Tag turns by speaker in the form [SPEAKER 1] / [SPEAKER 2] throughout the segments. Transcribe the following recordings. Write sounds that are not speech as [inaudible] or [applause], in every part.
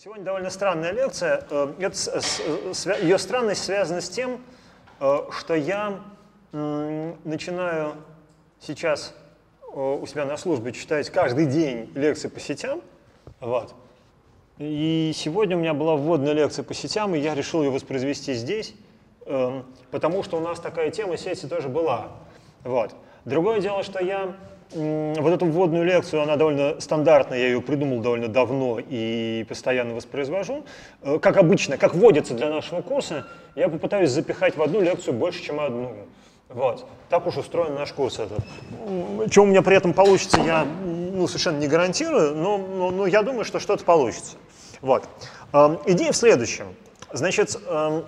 [SPEAKER 1] Сегодня довольно странная лекция. Э, ее странность связана с тем, э, что я начинаю сейчас э, у себя на службе читать каждый день лекции по сетям. Вот. И сегодня у меня была вводная лекция по сетям, и я решил ее воспроизвести здесь, потому что у нас такая тема сети тоже была. Вот. Другое дело, что я вот эту вводную лекцию, она довольно стандартная, я ее придумал довольно давно и постоянно воспроизвожу. Э, как обычно, как вводится для нашего курса, я попытаюсь запихать в одну лекцию больше, чем одну. Вот. Так уж устроен наш курс этот. Что у меня при этом получится, я ну, совершенно не гарантирую, но, но, но я думаю, что что-то получится. Вот. Эм, идея в следующем. Значит, эм,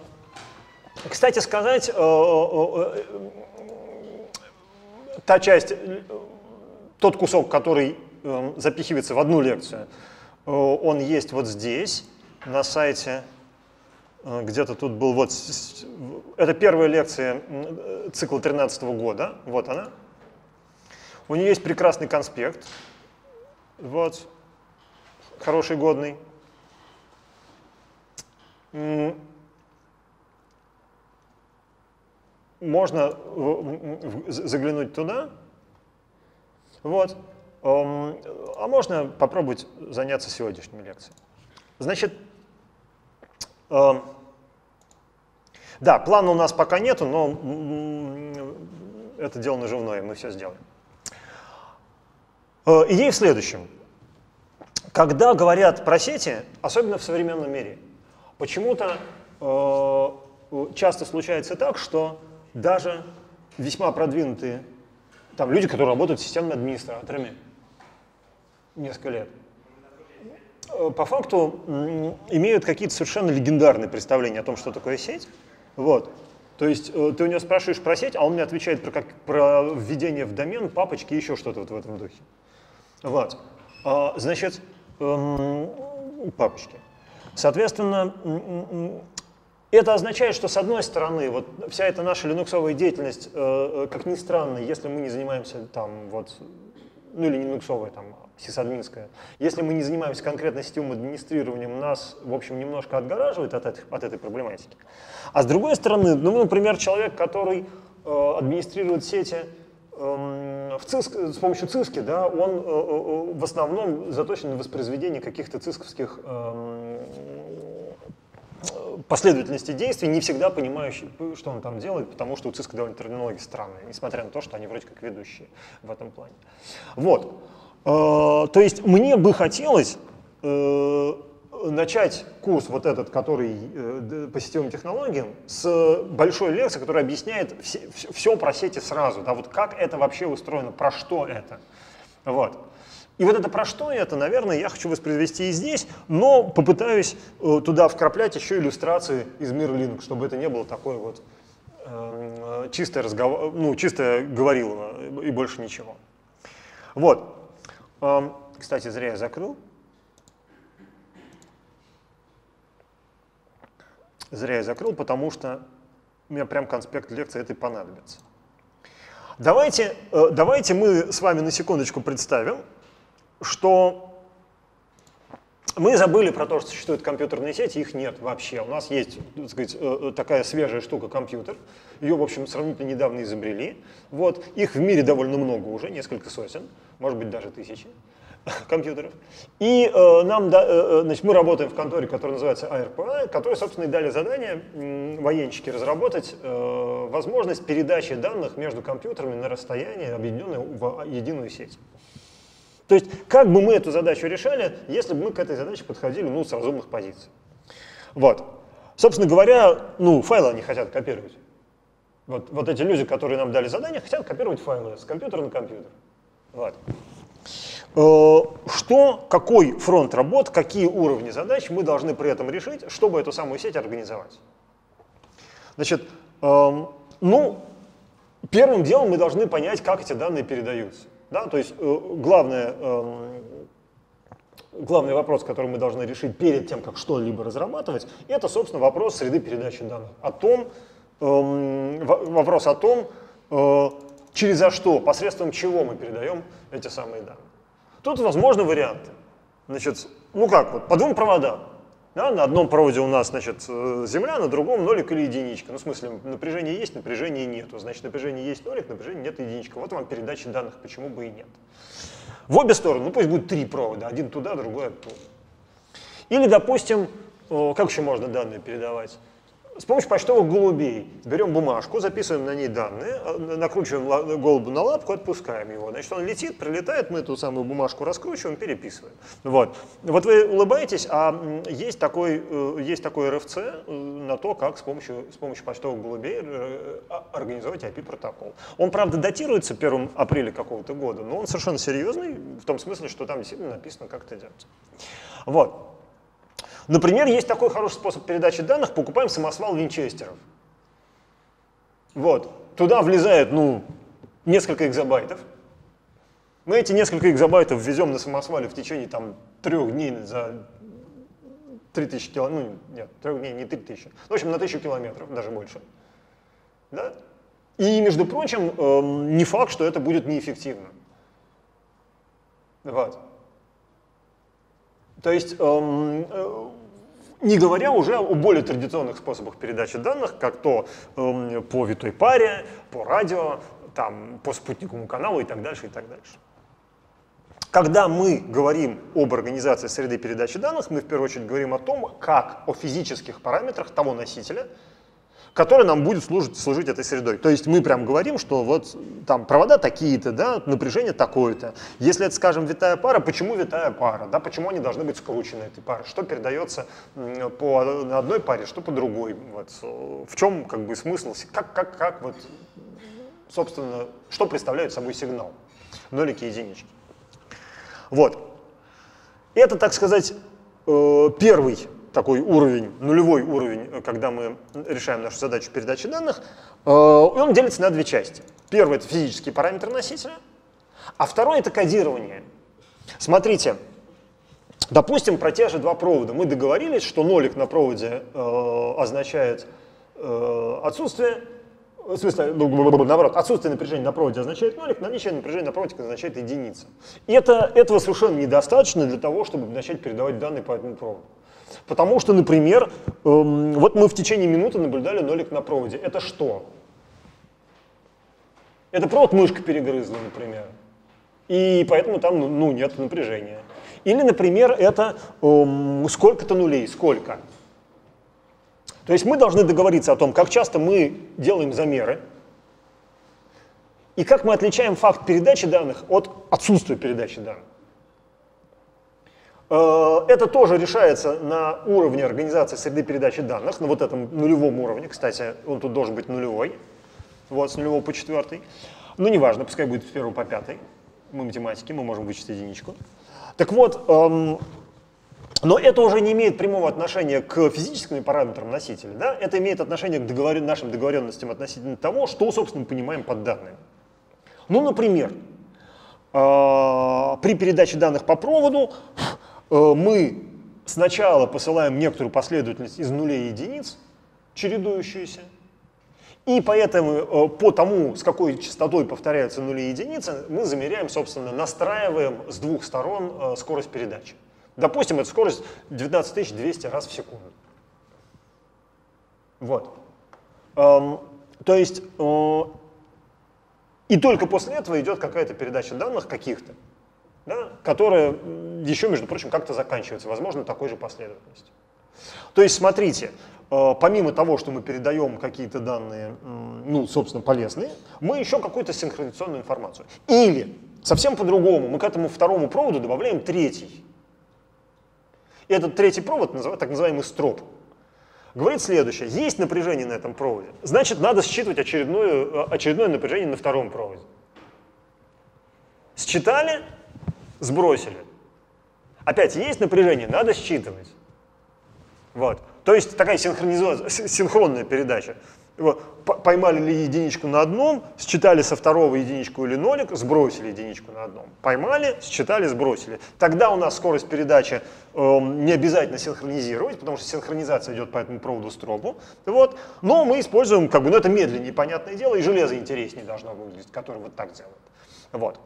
[SPEAKER 1] кстати сказать, э, э, та часть тот кусок, который э, запихивается в одну лекцию, э, он есть вот здесь, на сайте, э, где-то тут был вот, это первая лекция э, цикла 13 года, вот она. У нее есть прекрасный конспект, вот, хороший, годный. Можно заглянуть туда, вот. А можно попробовать заняться сегодняшней лекцией. Значит, да, плана у нас пока нету, но это дело наживное, мы все сделаем. Э, идея в следующем. Когда говорят про сети, особенно в современном мире, почему-то э, часто случается так, что даже весьма продвинутые там люди, которые работают системными администраторами несколько лет. Э, по факту имеют какие-то совершенно легендарные представления о том, что такое сеть. Вот. То есть э, ты у него спрашиваешь про сеть, а он мне отвечает про, как, про введение в домен, папочки, еще что-то вот в этом духе. Вот. А, значит, эм, папочки. Соответственно, это означает, что с одной стороны, вот вся эта наша линуксовая деятельность, э, э, как ни странно, если мы не занимаемся там вот, ну или не линуксовая, там, сисадминская, если мы не занимаемся конкретно сетевым администрированием, нас, в общем, немножко отгораживает от, этих, от этой проблематики. А с другой стороны, ну, например, человек, который э, администрирует сети э, в ЦИСК, с помощью ЦИСКи, да, он э, э, в основном заточен на воспроизведение каких-то цисковских э, последовательности действий, не всегда понимающий, что он там делает, потому что у ЦИСКа довольно терминология странная, несмотря на то, что они вроде как ведущие в этом плане. Вот. Э, то есть мне бы хотелось э, начать курс вот этот, который э, по сетевым технологиям, с большой лекции, которая объясняет все, все про сети сразу, да, вот как это вообще устроено, про что это. Вот. И вот это про что это, наверное, я хочу воспроизвести и здесь, но попытаюсь э, туда вкраплять еще иллюстрации из мира Linux, чтобы это не было такое вот э, чистое, разговор, ну, чистое говорилово и больше ничего. Вот. Э, кстати, зря я закрыл. Зря я закрыл, потому что мне прям конспект лекции этой понадобится. Давайте, э, давайте мы с вами на секундочку представим, что мы забыли про то, что существуют компьютерные сети, их нет вообще. У нас есть так сказать, э, э, такая свежая штука компьютер, ее, в общем, сравнительно недавно изобрели. Вот. Их в мире довольно много уже, несколько сотен, может быть, даже тысячи [laughs] компьютеров. И э, нам, да, э, значит, мы работаем в конторе, которая называется ARPA, которая, собственно, и дали задание э, военщики разработать э, возможность передачи данных между компьютерами на расстоянии, объединенной в единую сеть. То есть как бы мы эту задачу решали, если бы мы к этой задаче подходили ну, с разумных позиций. Вот. Собственно говоря, ну, файлы они хотят копировать. Вот, вот эти люди, которые нам дали задание, хотят копировать файлы с компьютера на компьютер. Вот. Э, что, какой фронт работ, какие уровни задач мы должны при этом решить, чтобы эту самую сеть организовать? Значит, эм, ну, первым делом мы должны понять, как эти данные передаются. Да? То есть э, главное, эм, главный вопрос, который мы должны решить перед тем, как что-либо разрабатывать, это, собственно, вопрос среды передачи данных. О том, эм, вопрос о том, э, через за что, посредством чего мы передаем эти самые данные. Тут возможны варианты. Значит, ну как, вот по двум проводам. Да, на одном проводе у нас, значит, э, земля, на другом нолик или единичка. Ну, в смысле, напряжение есть, напряжения нету. Значит, напряжение есть нолик, напряжения нет единичка. Вот вам передача данных, почему бы и нет. В обе стороны, ну пусть будет три провода, один туда, другой оттуда. Или, допустим, как еще можно данные передавать? С помощью почтовых голубей берем бумажку, записываем на ней данные, а, накручиваем голубу на лапку, отпускаем его. Значит, он летит, прилетает, мы эту самую бумажку раскручиваем, переписываем. Вот. Вот вы улыбаетесь, а есть такой, э, есть такой РФЦ э, на то, как с помощью, с помощью почтовых голубей э, а, организовать IP-протокол. Он, правда, датируется 1 апреля какого-то года, но он совершенно серьезный, в том смысле, что там действительно написано, как это делать. Вот. Например, есть такой хороший способ передачи данных, покупаем самосвал винчестеров. Вот, туда влезает, ну, несколько экзобайтов. Мы эти несколько экзобайтов ввезем на самосвале в течение там трех дней за 3000 километров, ну нет, трех дней, не 3000, в общем, на 1000 километров, даже больше. Да? И, между прочим, эм, не факт, что это будет неэффективно. Вот. То есть эм, э, не говоря уже о более традиционных способах передачи данных, как то э, по витой паре, по радио, там, по спутниковому каналу и так дальше, и так дальше. Когда мы говорим об организации среды передачи данных, мы в первую очередь говорим о том, как о физических параметрах того носителя, который нам будет служить, служить этой средой. То есть мы прям говорим, что вот там провода такие-то, да, напряжение такое-то. Если это, скажем, витая пара, почему витая пара, да, почему они должны быть скручены, этой пары, что передается по одной паре, что по другой, вот, в чем как бы смысл, как, как, как вот, собственно, что представляет собой сигнал, нолики и единички. Вот. Это, так сказать, э, первый такой уровень, нулевой уровень, э, когда мы решаем нашу задачу передачи данных, э, он делится на две части. Первый — это физические параметры носителя, а второй — это кодирование. Смотрите, допустим, про те же два провода. Мы договорились, что нолик на проводе э, означает отсутствие, в смысле, наоборот, отсутствие напряжения на проводе означает нолик, наличие напряжения на проводе означает единица. И это, этого совершенно недостаточно для того, чтобы начать передавать данные по этому проводу. Потому что, например, эм, вот мы в течение минуты наблюдали нолик на проводе. Это что? Это провод мышка перегрызла, например. И поэтому там ну, ну нет напряжения. Или, например, это эм, сколько-то нулей, сколько. То есть мы должны договориться о том, как часто мы делаем замеры, и как мы отличаем факт передачи данных от отсутствия передачи данных. Э, это тоже решается на уровне организации среды передачи данных, на вот этом нулевом уровне. Кстати, он тут должен быть нулевой, вот с нулевого по четвертый. Но ну, неважно, пускай будет с первого по пятый. Мы математики, мы можем вычислить единичку. Так вот, эм, но это уже не имеет прямого отношения к физическим параметрам носителя. Да? Это имеет отношение к договор... нашим договоренностям относительно того, что, собственно, мы понимаем под данными. Ну, например, э, при передаче данных по проводу мы сначала посылаем некоторую последовательность из нулей и единиц, чередующуюся, и поэтому э, по тому, с какой частотой повторяются нули и единицы, мы замеряем, собственно, настраиваем с двух сторон э, скорость передачи. Допустим, это скорость 19200 раз в секунду. Вот. Эм, то есть, и только после этого идет какая-то передача данных каких-то да, которая еще, между прочим, как-то заканчивается, возможно, такой же последовательностью. То есть, смотрите, э, помимо того, что мы передаем какие-то данные, ну, собственно, полезные, мы еще какую-то синхронизационную информацию. Или, совсем по-другому, мы к этому второму проводу добавляем третий. И этот третий провод, так называемый строп, говорит следующее. Есть напряжение на этом проводе, значит, надо считывать очередное, э, очередное напряжение на втором проводе. Считали, сбросили. Опять есть напряжение, надо считывать. Вот. То есть такая синхронная передача. Вот. Поймали ли единичку на одном, считали со второго единичку или нолик, сбросили единичку на одном. Поймали, считали, сбросили. Тогда у нас скорость передачи э, не обязательно синхронизировать, потому что синхронизация идет по этому проводу стробу. Вот. Но мы используем, как бы, ну это медленнее, понятное дело, и железо интереснее должно выглядеть, которое вот так делает. Вот.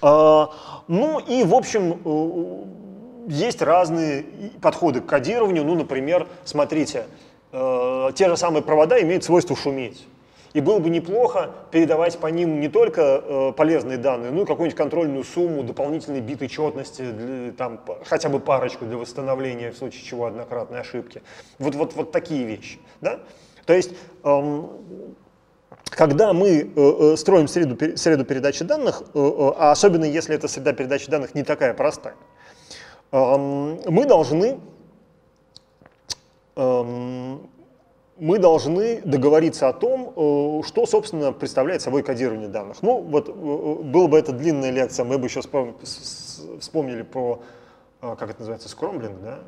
[SPEAKER 1] А, ну и, в общем, э, есть разные подходы к кодированию. Ну, например, смотрите, э, те же самые провода имеют свойство шуметь. И было бы неплохо передавать по ним не только э, полезные данные, но и какую-нибудь контрольную сумму, дополнительные биты четности, для, там, хотя бы парочку для восстановления в случае чего однократной ошибки. Вот, вот, вот такие вещи. Да? То есть, эм, когда мы э, э, строим среду, среду передачи данных, э, а особенно если эта среда передачи данных не такая простая, э, мы должны эм, мы должны договориться о том, что, собственно, представляет собой кодирование данных. Ну, вот, была бы это длинная лекция, мы бы еще вспомнили про, как это называется, скромблинг, да?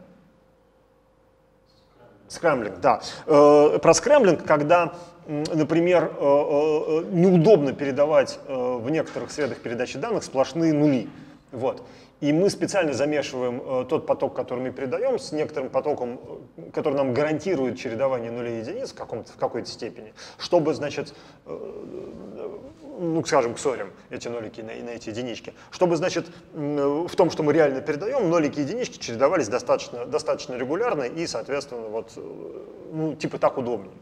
[SPEAKER 1] Скрамблинг, да. Про скрамблинг, когда, например, неудобно передавать в некоторых средах передачи данных сплошные нули. Вот. И мы специально замешиваем э, тот поток, который мы передаем, с некоторым потоком, э, который нам гарантирует чередование нулей и единиц в, в какой-то степени, чтобы, значит, э, ну, скажем, ксорим эти нолики на, на эти единички, чтобы, значит, в том, что мы реально передаем, нолики и единички чередовались достаточно, достаточно регулярно и, соответственно, вот, ну, типа так удобнее.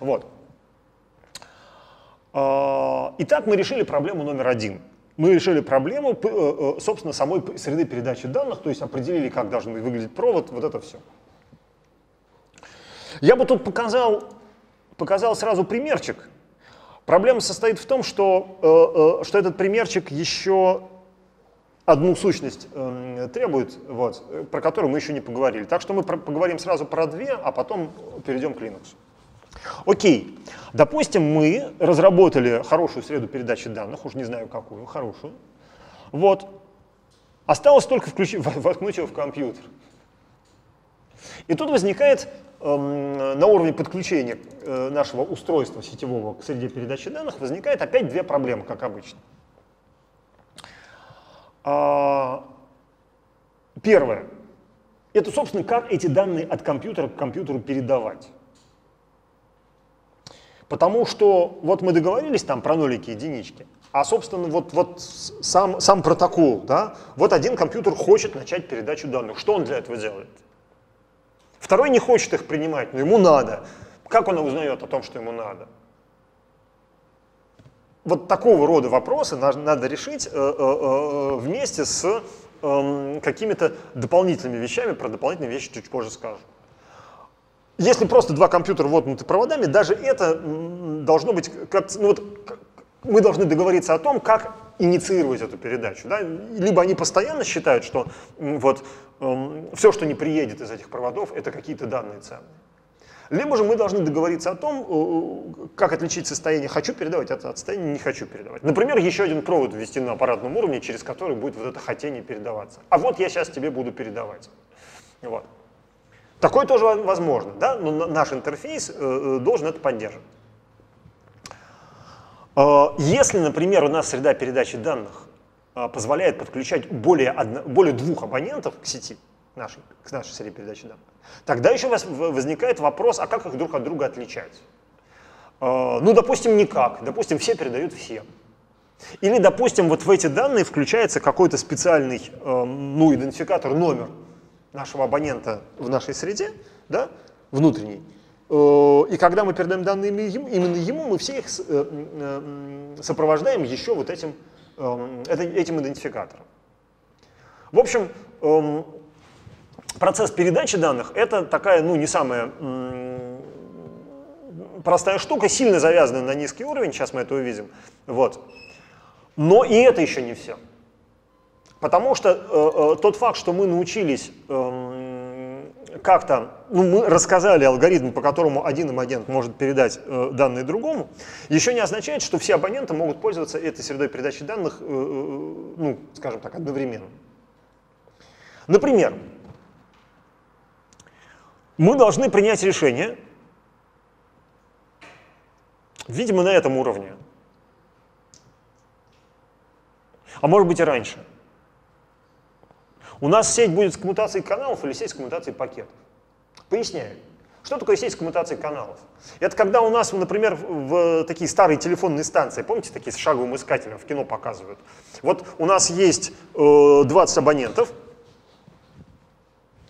[SPEAKER 1] Вот. А, итак, мы решили проблему номер один – мы решили проблему, э, э, собственно, самой среды передачи данных, то есть определили, как должен выглядеть провод, вот это все. Я бы тут показал, показал сразу примерчик. Проблема состоит в том, что, э, что этот примерчик еще одну сущность требует, вот, про которую мы еще не поговорили. Так что мы поговорим сразу про две, а потом перейдем к Linux. Окей, допустим, мы разработали хорошую среду передачи данных, уж не знаю какую, хорошую. Вот. Осталось только включить, [laughs] воткнуть ее в компьютер. И тут возникает э, на уровне подключения э, нашего устройства сетевого к среде передачи данных, возникает опять две проблемы, как обычно. А, первое. Это, собственно, как эти данные от компьютера к компьютеру передавать. Потому что вот мы договорились там про нолики и единички, а, собственно, вот, вот сам, сам протокол, да, вот один компьютер хочет начать передачу данных. Что он для этого делает? Второй не хочет их принимать, но ему надо. Как он узнает о том, что ему надо? Вот такого рода вопросы надо решить э, э, э, вместе с эм, какими-то дополнительными вещами. Про дополнительные вещи чуть позже скажу. Если просто два компьютера воткнуты проводами, даже это должно быть как ну вот, мы должны договориться о том, как инициировать эту передачу. Да? Либо они постоянно считают, что вот, эм, все, что не приедет из этих проводов, это какие-то данные ценные. Либо же мы должны договориться о том, э, как отличить состояние «хочу передавать» от состояния «не хочу передавать». Например, еще один провод ввести на аппаратном уровне, через который будет вот это хотение передаваться. А вот я сейчас тебе буду передавать. Вот. Такое тоже возможно, да? но наш интерфейс э, э, должен это поддерживать. Э, если, например, у нас среда передачи данных позволяет подключать более, одно, более двух абонентов к сети, нашей, к нашей среде передачи данных, тогда еще возникает вопрос, а как их друг от друга отличать? Ну, допустим, никак. Допустим, все передают всем. Или, допустим, вот в эти данные включается какой-то специальный ну, идентификатор, номер, нашего абонента в нашей среде, да, внутренней, э, и когда мы передаем данные именно ему, мы все их э, э, сопровождаем еще вот этим, этим идентификатором. В общем, эм, процесс передачи данных — это такая, ну, не самая простая штука, сильно завязанная на низкий уровень, сейчас мы это увидим. Вот. Но и это еще не все. Потому что э, э, тот факт, что мы научились э, как-то, ну, мы рассказали алгоритм, по которому один абонент может передать э, данные другому, еще не означает, что все абоненты могут пользоваться этой средой передачи данных, э, э, ну, скажем так, одновременно. Например, мы должны принять решение, видимо, на этом уровне, а может быть и раньше – у нас сеть будет с коммутацией каналов или сеть с коммутацией пакетов? Поясняю. Что такое сеть с коммутацией каналов? Это когда у нас, например, в такие старые телефонные станции, помните, такие с шаговым искателем в кино показывают? Вот у нас есть 20 э, абонентов,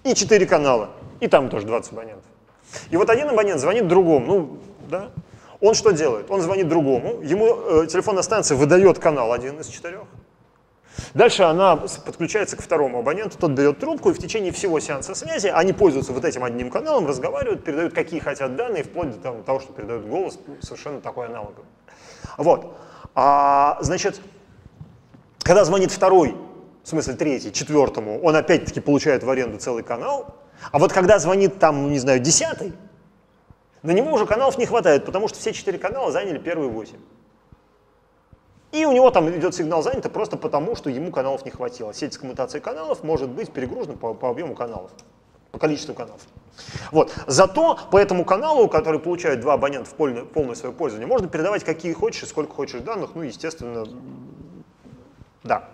[SPEAKER 1] И 4 канала. И там тоже 20 абонентов. И вот один абонент звонит другому. Ну, да. Он что делает? Он звонит другому. Ему э, телефонная станция выдает канал один из четырех. Дальше она подключается к второму абоненту, тот берет трубку, и в течение всего сеанса связи они пользуются вот этим одним каналом, разговаривают, передают какие хотят данные, вплоть до того, что передают голос, совершенно такой аналоговый. Вот. А, значит, когда звонит второй, в смысле третий, четвертому, он опять-таки получает в аренду целый канал, а вот когда звонит там, ну, не знаю, десятый, на него уже каналов не хватает, потому что все четыре канала заняли первые восемь. И у него там идет сигнал занято просто потому, что ему каналов не хватило. Сеть с коммутацией каналов может быть перегружена по, по объему каналов, по количеству каналов. Вот. Зато по этому каналу, который получает два абонента в полное, полное свое пользование, можно передавать какие хочешь и сколько хочешь данных, ну, естественно, да.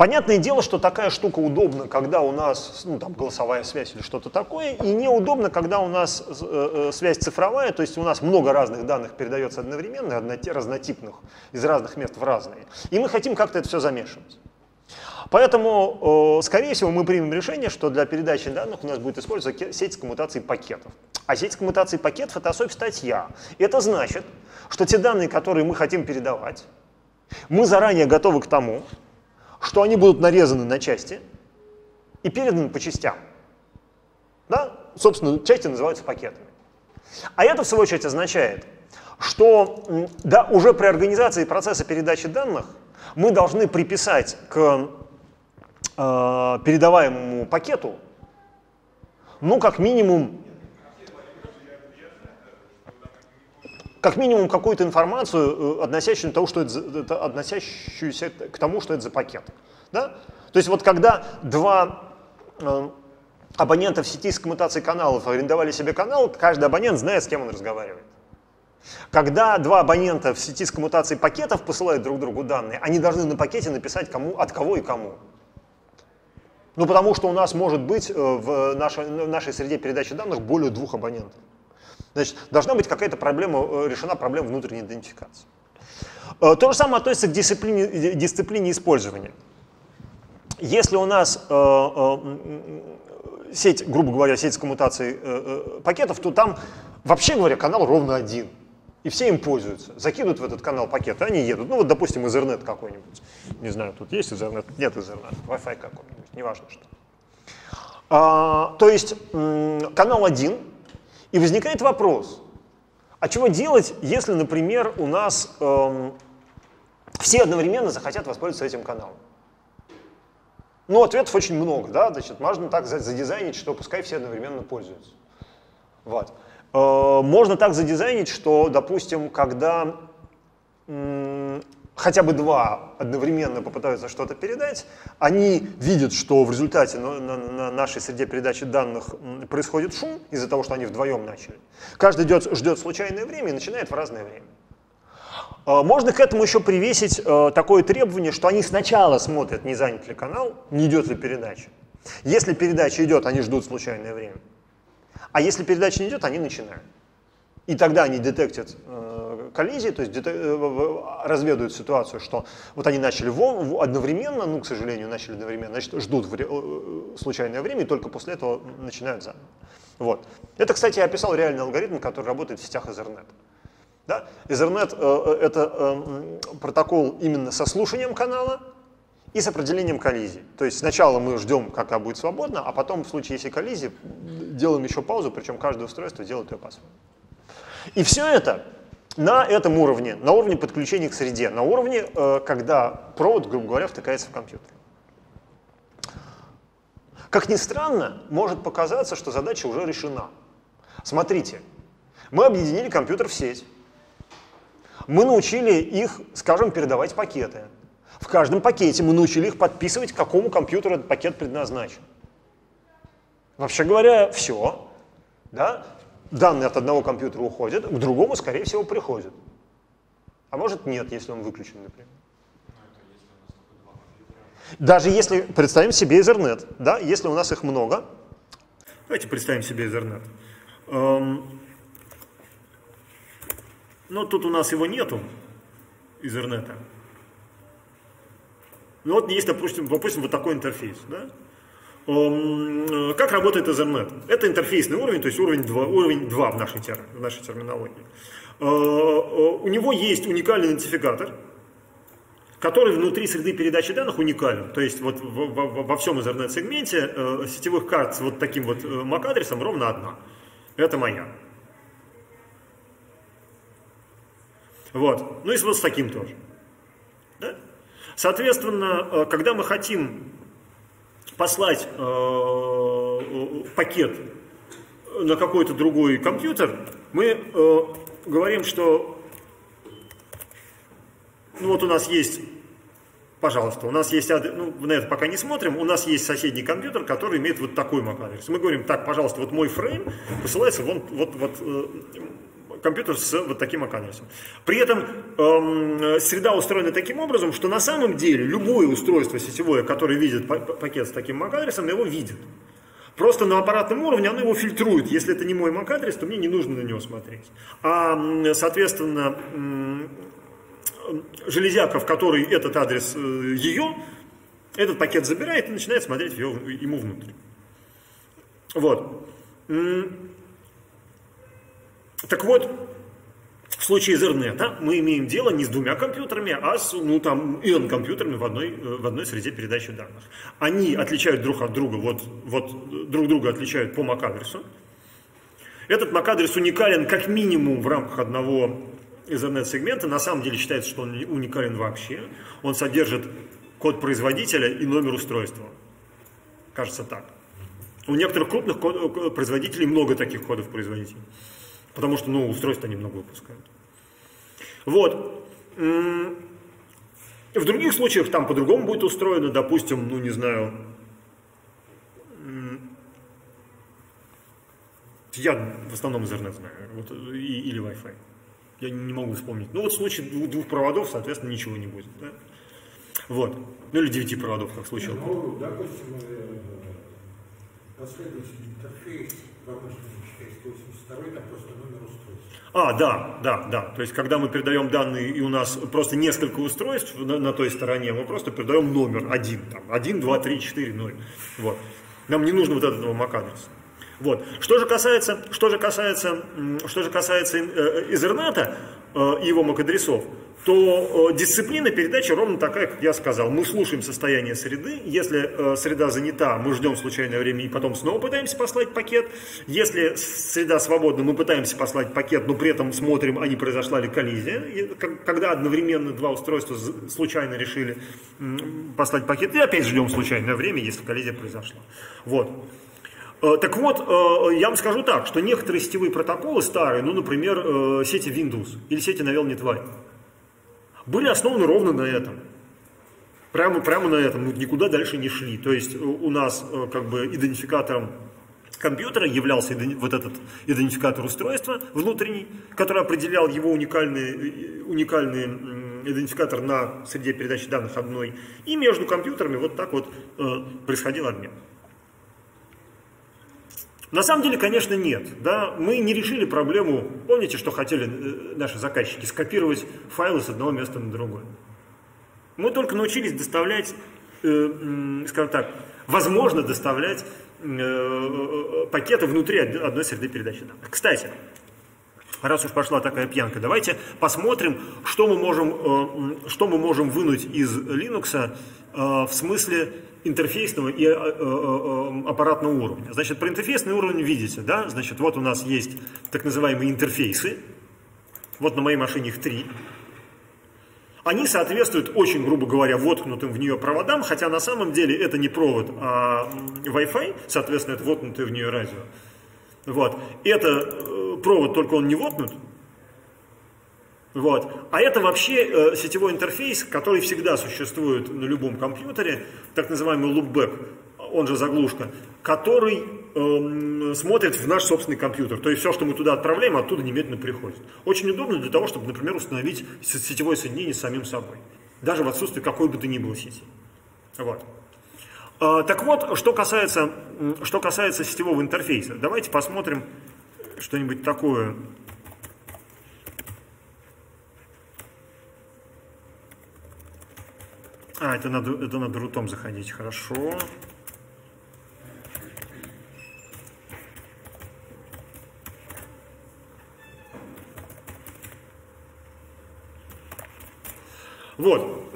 [SPEAKER 1] Понятное дело, что такая штука удобна, когда у нас ну, там, голосовая связь или что-то такое, и неудобно, когда у нас э, э, связь цифровая, то есть у нас много разных данных передается одновременно, разнотипных, из разных мест в разные, и мы хотим как-то это все замешивать. Поэтому, э, скорее всего, мы примем решение, что для передачи данных у нас будет использоваться сеть с коммутацией пакетов. А сеть с коммутацией пакетов — это особь статья. Это значит, что те данные, которые мы хотим передавать, мы заранее готовы к тому, что они будут нарезаны на части и переданы по частям. Да? Собственно, части называются пакетами. А это, в свою очередь, означает, что да, уже при организации процесса передачи данных мы должны приписать к э, передаваемому пакету, ну, как минимум, как минимум какую-то информацию, э, относящуюся, того, что это, относящуюся к тому, что это за пакет. Да? То есть вот когда два э, абонента в сети с коммутацией каналов арендовали себе канал, каждый абонент знает, с кем он разговаривает. Когда два абонента в сети с коммутацией пакетов посылают друг другу данные, они должны на пакете написать, кому, от кого и кому. Ну, потому что у нас может быть э, в нашей, в нашей среде передачи данных более двух абонентов. Значит, должна быть какая-то проблема, э, решена проблема внутренней идентификации. Э, то же самое относится к дисциплине, дисциплине использования. Если у нас э, сеть, грубо говоря, сеть с коммутацией пакетов, то там, вообще говоря, канал ровно один. И все им пользуются. Закидывают в этот канал пакеты, они едут. Ну вот, допустим, Ethernet какой-нибудь. Не знаю, тут есть Ethernet, нет Ethernet, Wi-Fi какой-нибудь, неважно что. А, то есть канал один, и возникает вопрос, а чего делать, если, например, у нас эм, все одновременно захотят воспользоваться этим каналом? Ну, ответов очень много, да, значит, можно так задизайнить, что пускай все одновременно пользуются. Вот. Э, можно так задизайнить, что, допустим, когда хотя бы два одновременно попытаются что-то передать, они видят, что в результате на, на, на нашей среде передачи данных происходит шум из-за того, что они вдвоем начали. Каждый идет, ждет случайное время и начинает в разное время. А, можно к этому еще привесить э, такое требование, что они сначала смотрят, не занят ли канал, не идет ли передача. Если передача идет, они ждут случайное время. А если передача не идет, они начинают. И тогда они детектят э, коллизии, то есть э, разведывают ситуацию, что вот они начали одновременно, ну, к сожалению, начали одновременно, значит, ждут э, случайное время и только после этого начинают заново. Вот. Это, кстати, я описал реальный алгоритм, который работает в сетях Ethernet. Да? Ethernet э, – это э, протокол именно со слушанием канала и с определением коллизии. То есть сначала мы ждем, когда будет свободно, а потом в случае, если коллизии, делаем еще паузу, причем каждое устройство делает ее по-своему. И все это на этом уровне, на уровне подключения к среде, на уровне, э, когда провод, грубо говоря, втыкается в компьютер. Как ни странно, может показаться, что задача уже решена. Смотрите, мы объединили компьютер в сеть. Мы научили их, скажем, передавать пакеты. В каждом пакете мы научили их подписывать, какому компьютеру этот пакет предназначен. Вообще говоря, все. Да? Данные от одного компьютера уходят, к другому, скорее всего, приходят. А может нет, если он выключен, например. Даже если, представим себе Ethernet, да, если у нас их много, давайте представим себе Ethernet. Эм, но тут у нас его нету, Ethernet. Ну вот есть, допустим, допустим, вот такой интерфейс, да? Эм, как работает Ethernet? Это интерфейсный уровень, то есть уровень 2, уровень 2 в, нашей тер, в нашей терминологии. Э, у него есть уникальный идентификатор, который внутри среды передачи данных уникален. То есть вот во всем Ethernet-сегменте э, сетевых карт с вот таким вот MAC-адресом ровно одна. Это моя. Вот. Ну и вот с таким тоже. Да? Соответственно, когда мы хотим послать э, пакет на какой-то другой компьютер, мы э, говорим, что ну вот у нас есть, пожалуйста, у нас есть, ну, на это пока не смотрим, у нас есть соседний компьютер, который имеет вот такой MAC-адрес. Мы говорим, так, пожалуйста, вот мой фрейм посылается вон, вот, вот э, компьютер с вот таким MAC-адресом. При этом эм, среда устроена таким образом, что на самом деле любое устройство сетевое, которое видит пакет с таким MAC-адресом, его видит. Просто на аппаратном уровне оно его фильтрует. Если это не мой MAC-адрес, то мне не нужно на него смотреть. А, соответственно, железяка, в которой этот адрес э, ее, этот пакет забирает и начинает смотреть ему внутрь. Вот. Так вот, в случае Ethernet мы имеем дело не с двумя компьютерами, а с ну, там, n компьютерами в одной, в одной среде передачи данных. Они отличают друг от друга, вот, вот друг друга отличают по MAC-адресу. Этот MAC-адрес уникален как минимум в рамках одного Ethernet-сегмента. На самом деле считается, что он уникален вообще. Он содержит код производителя и номер устройства. Кажется так. У некоторых крупных производителей много таких кодов производителей. Потому что, ну, устройства немного выпускают. Вот. В других случаях там по-другому будет устроено, допустим, ну, не знаю, я в основном Ethernet знаю, вот, и, или Wi-Fi. Я не могу вспомнить. Ну вот в случае двух, проводов, соответственно, ничего не будет. Да? Вот. Ну или девяти проводов, как случае.
[SPEAKER 2] Ну, допустим, э, последовательный интерфейс промышленный 182 там просто номер устройства.
[SPEAKER 1] А, да, да, да. То есть, когда мы передаем данные, и у нас просто несколько устройств на, на той стороне, мы просто передаем номер один. Там, 1, 2, 3, 4, 0. Вот. Нам не нужно вот этого MAC-адреса. Вот. Что же касается, что же касается, что же касается э, Ethernet э, и его MAC-адресов, то э, дисциплина передачи ровно такая, как я сказал. Мы слушаем состояние среды. Если э, среда занята, мы ждем случайное время и потом снова пытаемся послать пакет. Если среда свободна, мы пытаемся послать пакет, но при этом смотрим, а не произошла ли коллизия. Когда одновременно два устройства случайно решили послать пакет, и опять ждем случайное время, если коллизия произошла. Вот. Э, так вот, я вам скажу так, что некоторые сетевые протоколы старые, ну, например, сети Windows или сети Navel Network, были основаны ровно на этом. Прямо, прямо на этом, ну, никуда дальше не шли. То есть у нас э, как бы идентификатором компьютера являлся вот этот идентификатор устройства внутренний, который определял его уникальный, э, уникальный идентификатор на среде передачи данных одной. И между компьютерами вот так вот э, происходил обмен. На самом деле, конечно, нет. Да? Мы не решили проблему, помните, что хотели э, наши заказчики, скопировать файлы с одного места на другое. Мы только научились доставлять, э, скажем так, возможно доставлять э, пакеты внутри одной среды передачи данных. Кстати, раз уж пошла такая пьянка, давайте посмотрим, что мы можем, что мы можем вынуть из Linux в смысле интерфейсного и э, э, э, аппаратного уровня. Значит, про интерфейсный уровень видите, да? Значит, вот у нас есть так называемые интерфейсы. Вот на моей машине их три. Они соответствуют, очень грубо говоря, воткнутым в нее проводам, хотя на самом деле это не провод, а Wi-Fi, соответственно, это воткнутое в нее радио. Вот. Это провод, только он не воткнут, вот. А это вообще э, сетевой интерфейс, который всегда существует на любом компьютере, так называемый loopback, он же заглушка, который э, смотрит в наш собственный компьютер. То есть все, что мы туда отправляем, оттуда немедленно приходит. Очень удобно для того, чтобы, например, установить сетевое соединение с самим собой. Даже в отсутствии какой бы то ни было сети. Вот. Э, так вот, что касается, что касается сетевого интерфейса, давайте посмотрим что-нибудь такое А, это надо, это надо рутом заходить, хорошо. Вот.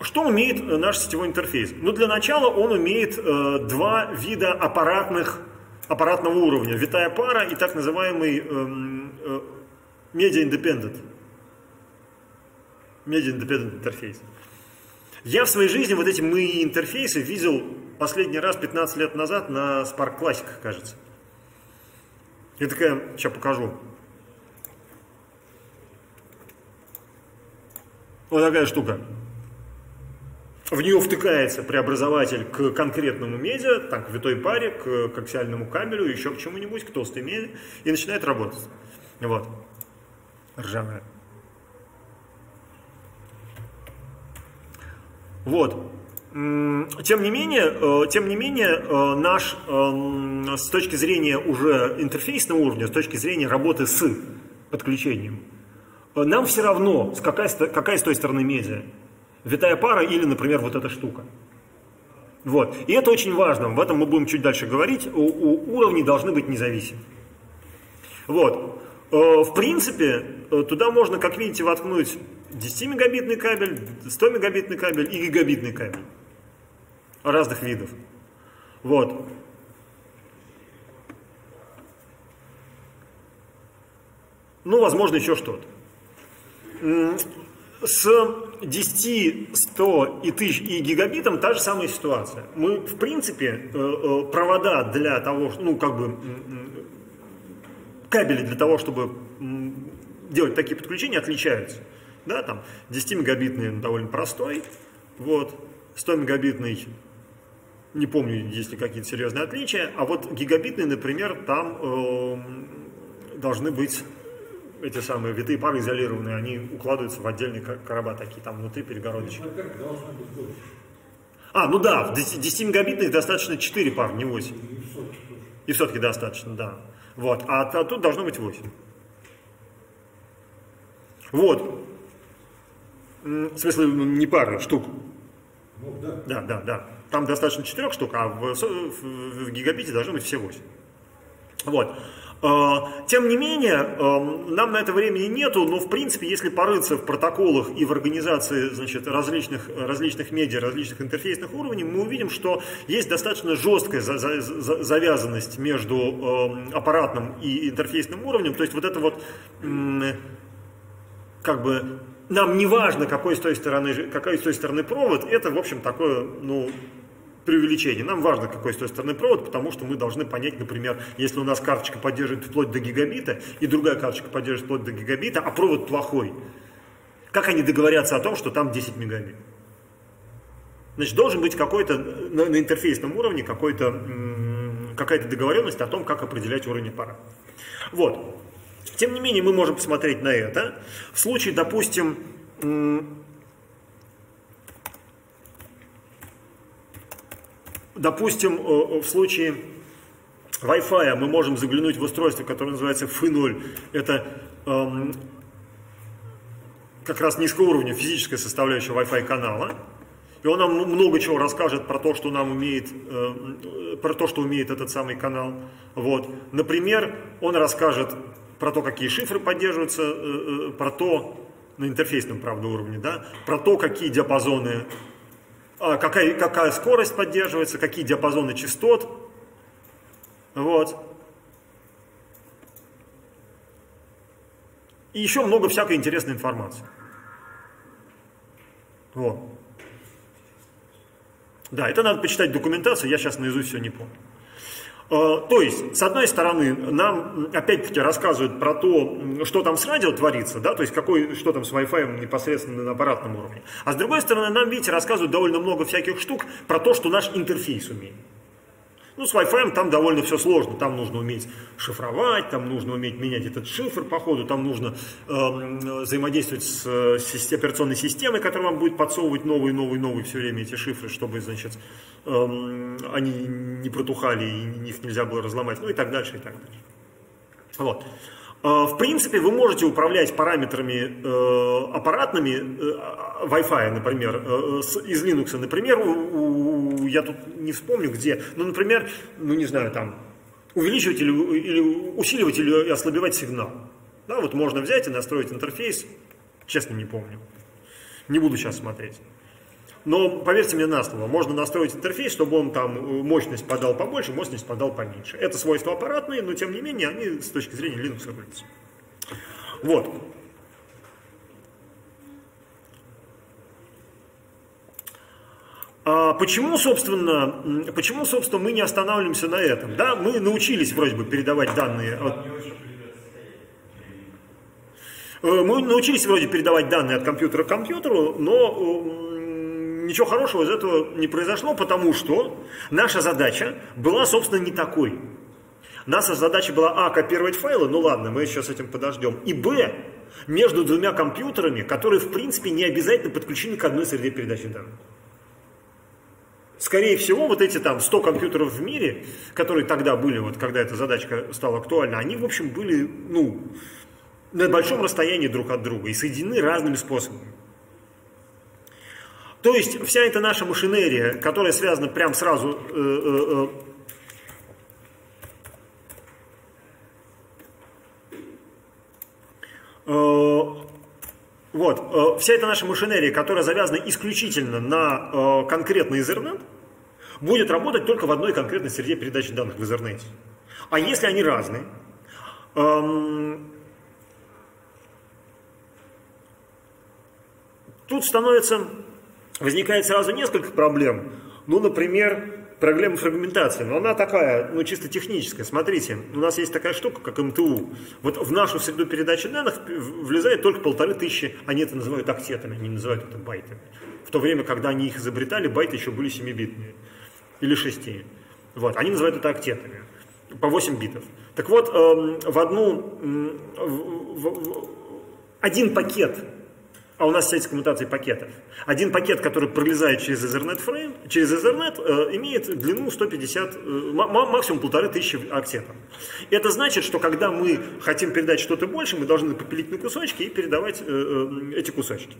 [SPEAKER 1] Что умеет наш сетевой интерфейс? Ну, для начала он умеет э, два вида аппаратных, аппаратного уровня. Витая пара и так называемый э, медиа-индепендент. Э, медиа-индепендент интерфейс. Я в своей жизни вот эти мы интерфейсы видел последний раз 15 лет назад на Spark Classic, кажется. Я такая, сейчас покажу. Вот такая штука. В нее втыкается преобразователь к конкретному медиа, там, к витой паре, к коаксиальному кабелю, еще к чему-нибудь, к толстой меди, и начинает работать. Вот. Ржавая. Вот. Тем не менее, э, тем не менее, э, наш эм, с точки зрения уже интерфейсного уровня, с точки зрения работы с подключением, э, нам все равно, какая, какая с той стороны медиа. Витая пара или, например, вот эта штука. Вот. И это очень важно, об этом мы будем чуть дальше говорить, у, у уровней должны быть независимы. Вот. В принципе, туда можно, как видите, воткнуть 10-мегабитный кабель, 100-мегабитный кабель и гигабитный кабель разных видов. Вот. Ну, возможно, еще что-то. С 10, 100 и 1000 и гигабитом та же самая ситуация. Мы, в принципе, э, э, провода для того, ну, как бы, кабели для того, чтобы делать такие подключения, отличаются. Да, там 10-мегабитный он довольно простой, вот, 100-мегабитный, не помню, есть ли какие-то серьезные отличия, а вот гигабитный, например, там эм, должны быть эти самые витые пары изолированные, они укладываются в отдельные ко- короба такие, там внутри перегородочки. А, ну да, в 10-мегабитных достаточно 4 пары, не 8.
[SPEAKER 2] И в сотки тоже.
[SPEAKER 1] И в сотки достаточно, да. Вот. А, а тут должно быть 8. Вот. В смысле, ну, не пары, штук.
[SPEAKER 2] Ну да.
[SPEAKER 1] Да, да, да. Там достаточно 4 штук, а в, в- в гигабите должно быть все 8. Вот. А, Тем не менее, нам на это времени нету, но в принципе, если порыться в протоколах и в организации значит, различных, различных медиа, различных интерфейсных уровней, мы увидим, что есть достаточно жесткая за- за- за- завязанность между аппаратным и интерфейсным уровнем. То есть вот это вот как бы нам не важно, какой с той стороны, какой с той стороны провод, это, в общем, такое, ну, преувеличение. Нам важно, какой с той стороны провод, потому что мы должны понять, например, если у нас карточка поддерживает вплоть до гигабита, и другая карточка поддерживает вплоть до гигабита, а провод плохой, как они договорятся о том, что там 10 мегабит? Значит, должен быть какой-то на, на интерфейсном уровне какой-то, какая-то договоренность о том, как определять уровень аппарата. Вот. Тем не менее, мы можем посмотреть на это. В случае, допустим, допустим, э, в случае Wi-Fi мы можем заглянуть в устройство, которое называется FI0. Это эм, как раз низкого уровня физическая составляющая Wi-Fi канала. И он нам много чего расскажет про то, что нам умеет, э, про то, что умеет этот самый канал. Вот. Например, он расскажет про то, какие шифры поддерживаются, э, э, про то, на интерфейсном, правда, уровне, да, про то, какие диапазоны, а, какая, какая скорость поддерживается, какие диапазоны частот. Вот. И еще много всякой интересной информации. Вот. Да, это надо почитать документацию, я сейчас наизусть все не помню. Э, То есть, с одной стороны, нам опять-таки рассказывают про то, что там с радио творится, да, то есть какой, что там с Wi-Fi непосредственно на аппаратном уровне. А с другой стороны, нам, видите, рассказывают довольно много всяких штук про то, что наш интерфейс умеет. Ну, с Wi-Fi там довольно все сложно. Там нужно уметь шифровать, там нужно уметь менять этот шифр по ходу, там нужно эм, взаимодействовать с, э, с операционной системой, которая вам будет подсовывать новые, новые, новые все время эти шифры, чтобы, значит, эм, они не протухали и их нельзя было разломать, ну и так дальше, и так дальше. Вот. Э, В принципе, вы можете управлять параметрами э, аппаратными э, Wi-Fi, например, из Linux. Например, я тут не вспомню где, ну, например, ну, не знаю, там, увеличивать или, или усиливать или ослабевать сигнал. Да, вот можно взять и настроить интерфейс, честно не помню. Не буду сейчас смотреть. Но поверьте мне на слово, можно настроить интерфейс, чтобы он там э, мощность подал побольше, мощность подал поменьше. Это свойства аппаратные, но тем не менее они с точки зрения Linux выглядят. Вот. А почему, собственно, почему, собственно, мы не останавливаемся на этом? Да, мы научились вроде бы передавать данные от... Э, мы научились вроде передавать данные от компьютера к компьютеру, но ничего хорошего из этого не произошло, потому что наша задача была, собственно, не такой. Наша задача была, а, копировать файлы, ну ладно, мы сейчас с этим подождем, и, б, между двумя компьютерами, которые, в принципе, не обязательно подключены к одной среде передачи данных. Скорее всего, вот эти там 100 компьютеров в мире, которые тогда были, вот когда эта задачка стала актуальна, они, в общем, были, ну, на большом расстоянии друг от друга и соединены разными способами. То есть вся эта наша машинерия, которая связана прям сразу э, э, э, вот, э, вся эта наша машинерия, которая завязана исключительно на э, конкретный Ethernet, будет работать только в одной конкретной среде передачи данных в Ethernet. А если они разные, эм, тут становится, возникает сразу несколько проблем. Ну, например, проблема фрагментации, но она такая, ну, чисто техническая. Смотрите, у нас есть такая штука, как МТУ. Вот в нашу среду передачи данных влезает только полторы тысячи, они это называют октетами, они называют это байтами. В то время, когда они их изобретали, байты еще были 7-битные или 6. Вот, они называют это октетами, по 8 битов. Так вот, эм, в одну, в, в, один пакет а у нас сеть коммутации пакетов. Один пакет, который пролезает через Ethernet фрейм, через Ethernet, э, имеет длину 150, э, максимум полторы тысячи октетов. Это значит, что когда мы хотим передать что-то больше, мы должны попилить на кусочки и передавать э, э, эти кусочки.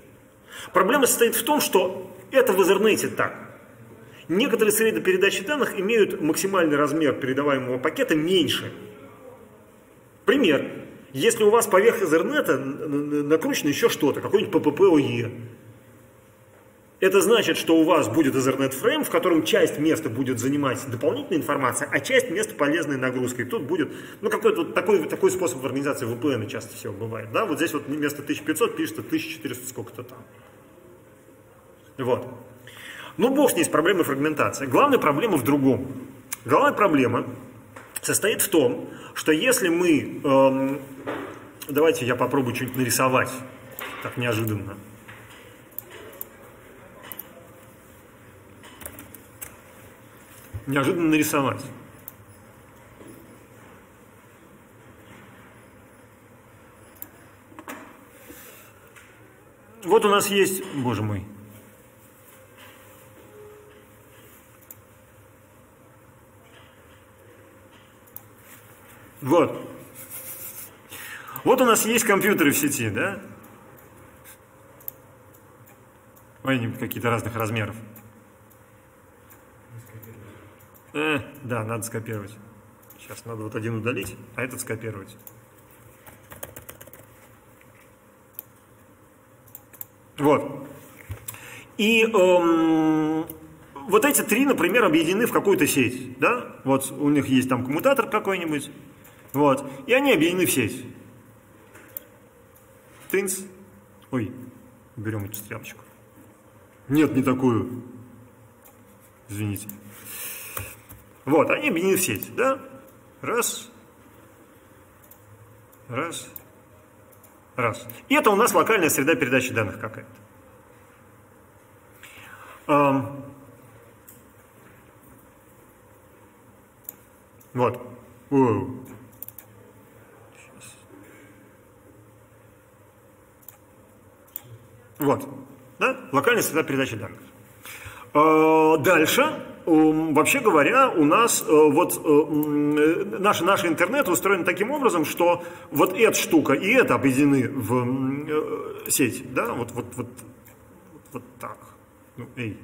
[SPEAKER 1] Проблема состоит в том, что это в Ethernet так. Некоторые среды передачи данных имеют максимальный размер передаваемого пакета меньше. Пример. Если у вас поверх Ethernet накручено еще что-то, какой-нибудь PPPoE, это значит, что у вас будет Ethernet фрейм, в котором часть места будет занимать дополнительная информация, а часть места полезной нагрузкой. Тут будет, ну, какой-то такой, такой способ организации VPN часто всего бывает. Да? Вот здесь вот вместо 1500 пишется 1400 сколько-то там. Вот. Ну, бог с ней с проблемой фрагментации. Главная проблема в другом. Главная проблема состоит в том, что если мы... Эм, давайте я попробую что-нибудь нарисовать. Так неожиданно. Неожиданно нарисовать. Вот у нас есть, боже мой, Вот. Вот у нас есть компьютеры в сети, да? Они какие-то разных размеров. Э, да, надо скопировать. Сейчас надо вот один удалить, а этот скопировать. Вот. И эм, вот эти три, например, объединены в какую-то сеть. Да? Вот у них есть там коммутатор какой-нибудь, вот. И они объединены в сеть. Тынц. Ой, берем эту стрелочку. Нет, не такую. Извините. Вот, они объединены в сеть, да? Раз. Раз. Раз. И это у нас локальная среда передачи данных какая-то. Вот. Воу. Вот. Да? Локальная среда передачи данных. А, дальше, вообще говоря, у нас э, вот э, наш, наш интернет устроен таким образом, что вот эта штука и это объединены в э, сеть. Да? Вот, вот, вот, вот так. Ну, эй.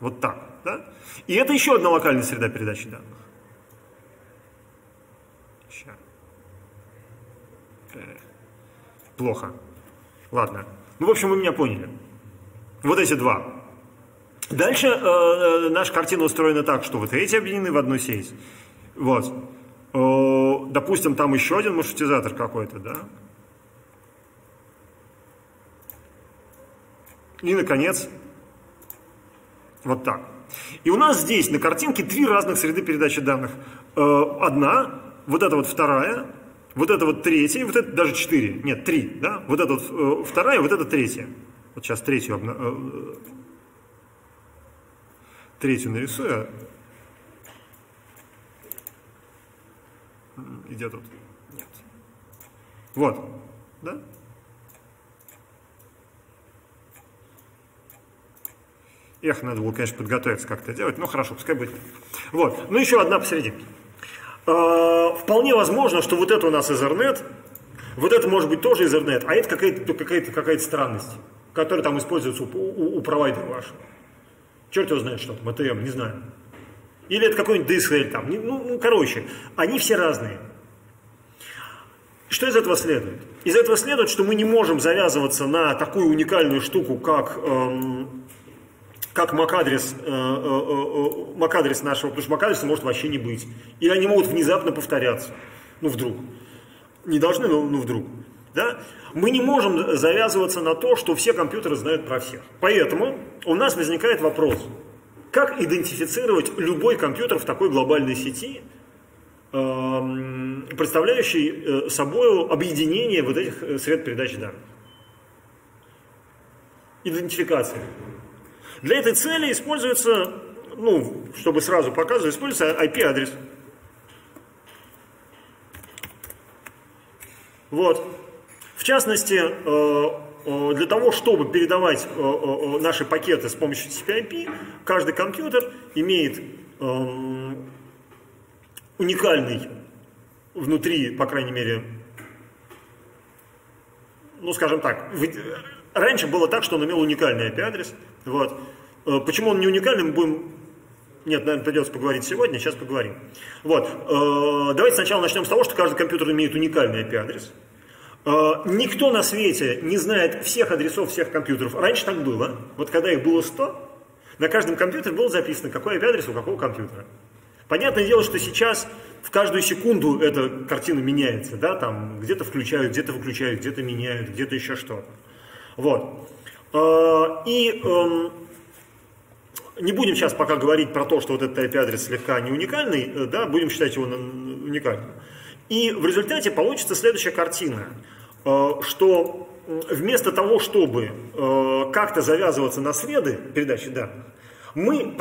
[SPEAKER 1] Вот так. Да? И это еще одна локальная среда передачи данных. Сейчас. Плохо. Ладно. Ну, в общем, вы меня поняли. Вот эти два. Дальше э, э, наша картина устроена так, что вот эти объединены в одну сеть. Вот. Э, допустим, там еще один маршрутизатор какой-то, да? И, наконец, вот так. И у нас здесь на картинке три разных среды передачи данных. Э, одна, вот эта вот вторая, вот это вот третья, вот это даже четыре, нет, три, да? Вот это вот э, вторая, вот это третья. Вот сейчас третью, обна... Э, третью нарисую. Где тут? Нет. Вот, да? Эх, надо было, конечно, подготовиться как-то делать. Ну, хорошо, пускай будет. Вот. Ну, еще одна посередине. Э, вполне возможно, что вот это у нас Ethernet, вот это может быть тоже Ethernet, а это какая-то какая какая странность, которая там используется у, у, у провайдера вашего. Черт его знает, что там, ATM, не знаю. Или это какой-нибудь DSL там. Ну, ну, короче, они все разные. Что из этого следует? Из этого следует, что мы не можем завязываться на такую уникальную штуку, как эм, как MAC-адрес, э, э, э, MAC-адрес нашего, потому что MAC-адреса может вообще не быть. Или они могут внезапно повторяться. Ну, вдруг. Не должны, но ну, вдруг. Да? Мы не можем завязываться на то, что все компьютеры знают про всех. Поэтому у нас возникает вопрос, как идентифицировать любой компьютер в такой глобальной сети, эм, представляющий собой объединение вот этих сред передачи данных. Идентификация. Для этой цели используется, ну, чтобы сразу показывать, используется IP-адрес. Вот. В частности, э, э, для того, чтобы передавать э, наши пакеты с помощью TCP/IP, каждый компьютер имеет эм, уникальный внутри, по крайней мере, ну, скажем так, раньше было так, что он имел уникальный IP-адрес, вот. Э, почему он не уникальный, мы будем... Нет, наверное, придется поговорить сегодня, сейчас поговорим. Вот. Э, давайте сначала начнем с того, что каждый компьютер имеет уникальный IP-адрес. Э, никто на свете не знает всех адресов всех компьютеров. Раньше так было. Вот когда их было 100, на каждом компьютере было записано, какой IP-адрес у какого компьютера. Понятное дело, что сейчас в каждую секунду эта картина меняется, да, там где-то включают, где-то выключают, где-то меняют, где-то еще что-то. Вот. А, и эм, не будем сейчас пока говорить про то, что вот этот IP-адрес слегка не уникальный, э, да, будем считать его уникальным. И в результате получится следующая картина, э, что вместо того, чтобы э, как-то завязываться на среды передачи данных, мы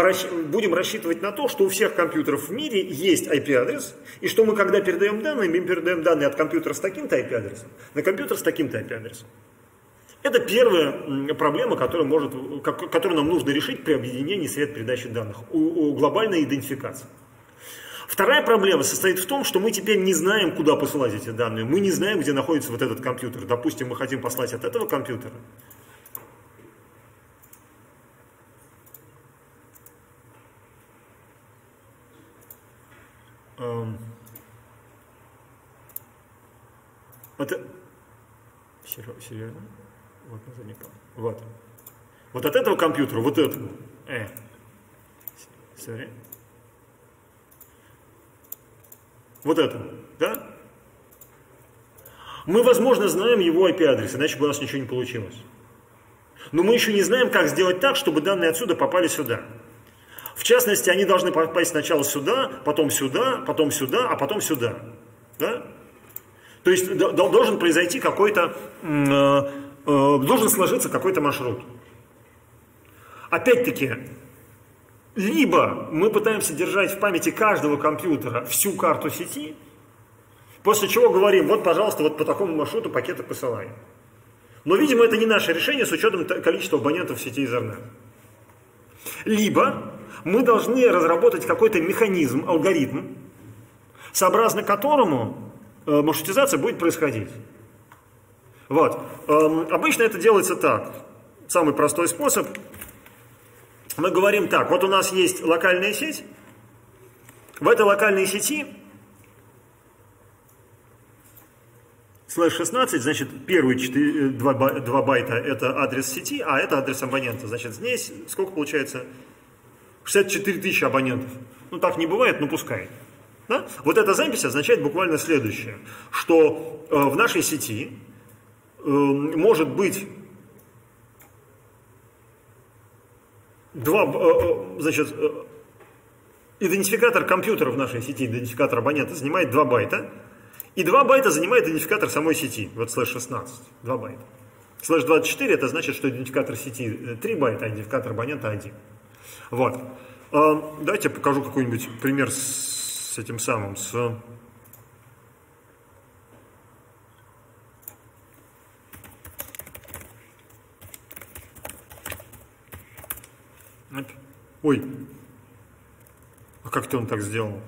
[SPEAKER 1] будем рассчитывать на то, что у всех компьютеров в мире есть IP-адрес, и что мы, когда передаем данные, мы передаем данные от компьютера с таким-то IP-адресом на компьютер с таким-то IP-адресом. Это первая проблема, которую, может, которую нам нужно решить при объединении сред передачи данных, у, у глобальной идентификации. Вторая проблема состоит в том, что мы теперь не знаем, куда посылать эти данные. Мы не знаем, где находится вот этот компьютер. Допустим, мы хотим послать от этого компьютера. Эм. Это... Серьезно? Вот на задний план. Вот. Вот от этого компьютера, вот этому. Э. Sorry. Вот этому, да? Мы, возможно, знаем его IP-адрес, иначе бы у нас ничего не получилось. Но мы еще не знаем, как сделать так, чтобы данные отсюда попали сюда. В частности, они должны попасть сначала сюда, потом сюда, потом сюда, а потом сюда. Да? То есть должен произойти какой-то Э, должен сложиться какой-то маршрут. Опять-таки, либо мы пытаемся держать в памяти каждого компьютера всю карту сети, после чего говорим, вот, пожалуйста, вот по такому маршруту пакеты посылаем. Но, видимо, это не наше решение с учетом количества абонентов в сети Ethernet. Либо мы должны разработать какой-то механизм, алгоритм, сообразно которому э, маршрутизация будет происходить. Вот. Эм, обычно это делается так. Самый простой способ. Мы говорим так, вот у нас есть локальная сеть. В этой локальной сети слэш 16, значит, первые 4, 2, 2 байта это адрес сети, а это адрес абонента. Значит, здесь сколько получается? 64 тысячи абонентов. Ну, так не бывает, но пускай. Да? Вот эта запись означает буквально следующее, что э, в нашей сети может быть два, э, э значит, э, идентификатор компьютера в нашей сети, идентификатор абонента занимает 2 байта, и 2 байта занимает идентификатор самой сети, вот слэш 16, 2 байта. Слэш 24 это значит, что идентификатор сети 3 байта, а идентификатор абонента 1. Вот. Э, давайте я покажу какой-нибудь пример с этим самым, с Ой, а как ты он так сделал?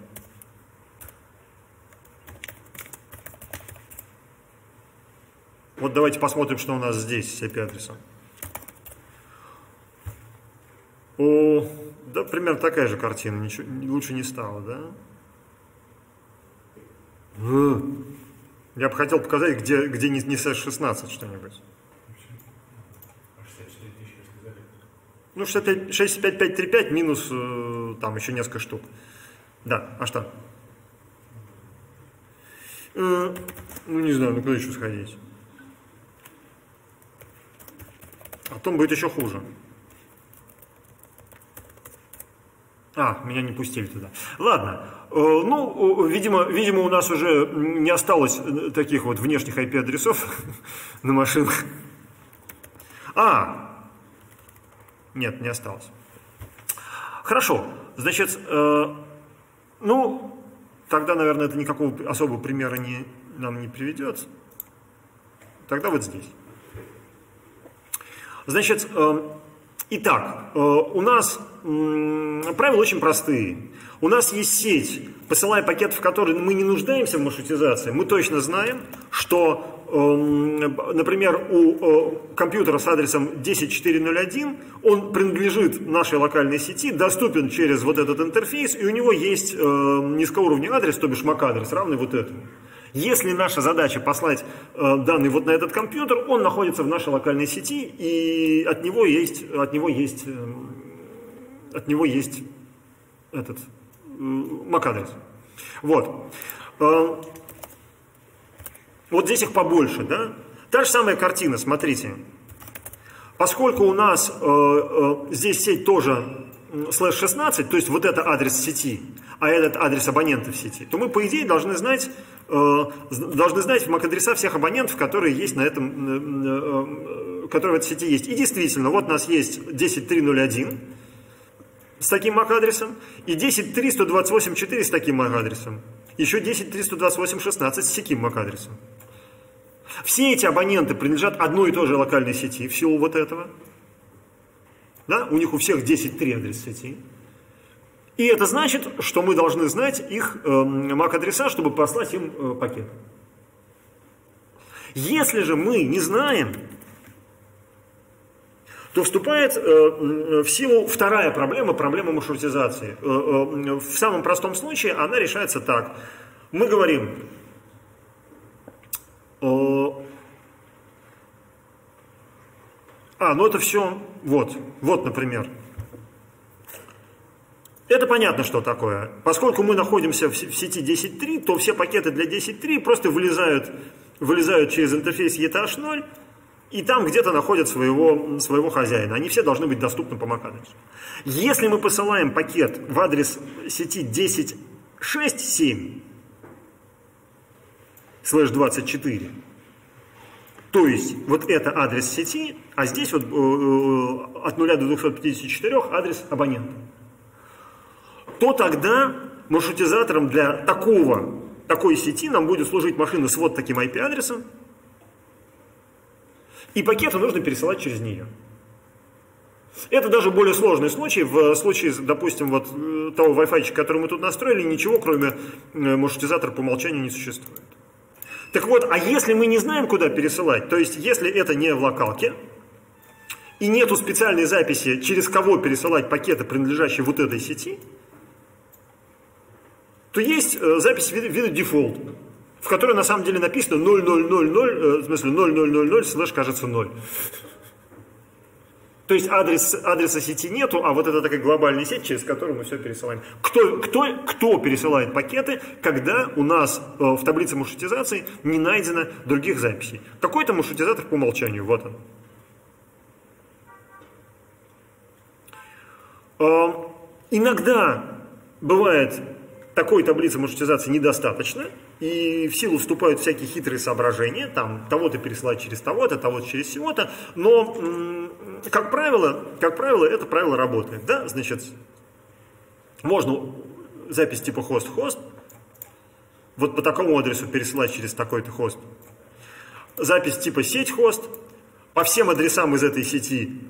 [SPEAKER 1] Вот давайте посмотрим, что у нас здесь с IP-адресом. О, да, примерно такая же картина, ничего, лучше не стало, да? Я бы хотел показать, где, где не, не 16 что-нибудь. Ну, 65, 65535 минус э, там еще несколько штук. Да, а что? Э, ну, не знаю, ну куда еще сходить? А потом будет еще хуже. А, меня не пустили туда. Ладно. Э, ну, видимо, видимо, у нас уже не осталось э, таких вот внешних IP-адресов [laughs] на машинах. А, нет, не осталось. Хорошо. Значит, э, ну, тогда, наверное, это никакого особого примера не, нам не приведет. Тогда вот здесь. Значит, э, итак, э, у нас э, правила очень простые. У нас есть сеть, посылая пакет, в который мы не нуждаемся в маршрутизации, мы точно знаем, что например, у э, компьютера с адресом 10401, он принадлежит нашей локальной сети, доступен через вот этот интерфейс, и у него есть э, низкоуровневый адрес, то бишь MAC-адрес, равный вот этому. Если наша задача послать э, данные вот на этот компьютер, он находится в нашей локальной сети, и от него есть, от него есть, от него есть этот MAC-адрес. Вот. Вот здесь их побольше, да? Та же самая картина, смотрите. Поскольку у нас э, э, здесь сеть тоже слэш 16, то есть вот это адрес сети, а этот адрес абонента в сети, то мы, по идее, должны знать, э, должны знать MAC-адреса всех абонентов, которые есть на этом, э, э, которые в этой сети есть. И действительно, вот у нас есть 10301 с таким MAC-адресом и 103.128.4 с таким MAC-адресом. Еще 10.328.16 с таким MAC-адресом. Все эти абоненты принадлежат одной и той же локальной сети в силу вот этого. Да? У них у всех 10-3 адрес сети. И это значит, что мы должны знать их э, MAC-адреса, чтобы послать им э, пакет. Если же мы не знаем, то вступает э, в силу вторая проблема, проблема маршрутизации. Э, э, в самом простом случае она решается так. Мы говорим, а, ну это все, вот, вот, например. Это понятно, что такое. Поскольку мы находимся в сети 10.3, то все пакеты для 10.3 просто вылезают, вылезают через интерфейс ETH0, и там где-то находят своего, своего хозяина. Они все должны быть доступны по MAC адресу. Если мы посылаем пакет в адрес сети 10.6.7, слэш 24. То есть вот это адрес сети, а здесь вот э, э от 0 до 254 адрес абонента. То тогда маршрутизатором для такого, такой сети нам будет служить машина с вот таким IP-адресом, и пакеты нужно пересылать через нее. Это даже более сложный случай. В случае, допустим, вот э, того Wi-Fi, который мы тут настроили, ничего кроме э, маршрутизатора по умолчанию не существует. Так вот, а если мы не знаем, куда пересылать, то есть если это не в локалке, и нету специальной записи, через кого пересылать пакеты, принадлежащие вот этой сети, то есть э, запись вида, вида дефолт. в которой на самом деле написано 0000, э, в смысле 0000 слэш кажется 0. То есть адрес, адреса сети нету, а вот это такая глобальная сеть, через которую мы все пересылаем. Кто, кто, кто пересылает пакеты, когда у нас э, в таблице маршрутизации не найдено других записей? Какой-то маршрутизатор по умолчанию, вот он. Э, иногда бывает такой таблицы маршрутизации недостаточно, и в силу вступают всякие хитрые соображения, там того-то пересылать через того-то, того-то через всего-то, но, как правило, как правило, это правило работает, да, значит, можно запись типа хост-хост, вот по такому адресу пересылать через такой-то хост, запись типа сеть-хост, по всем адресам из этой сети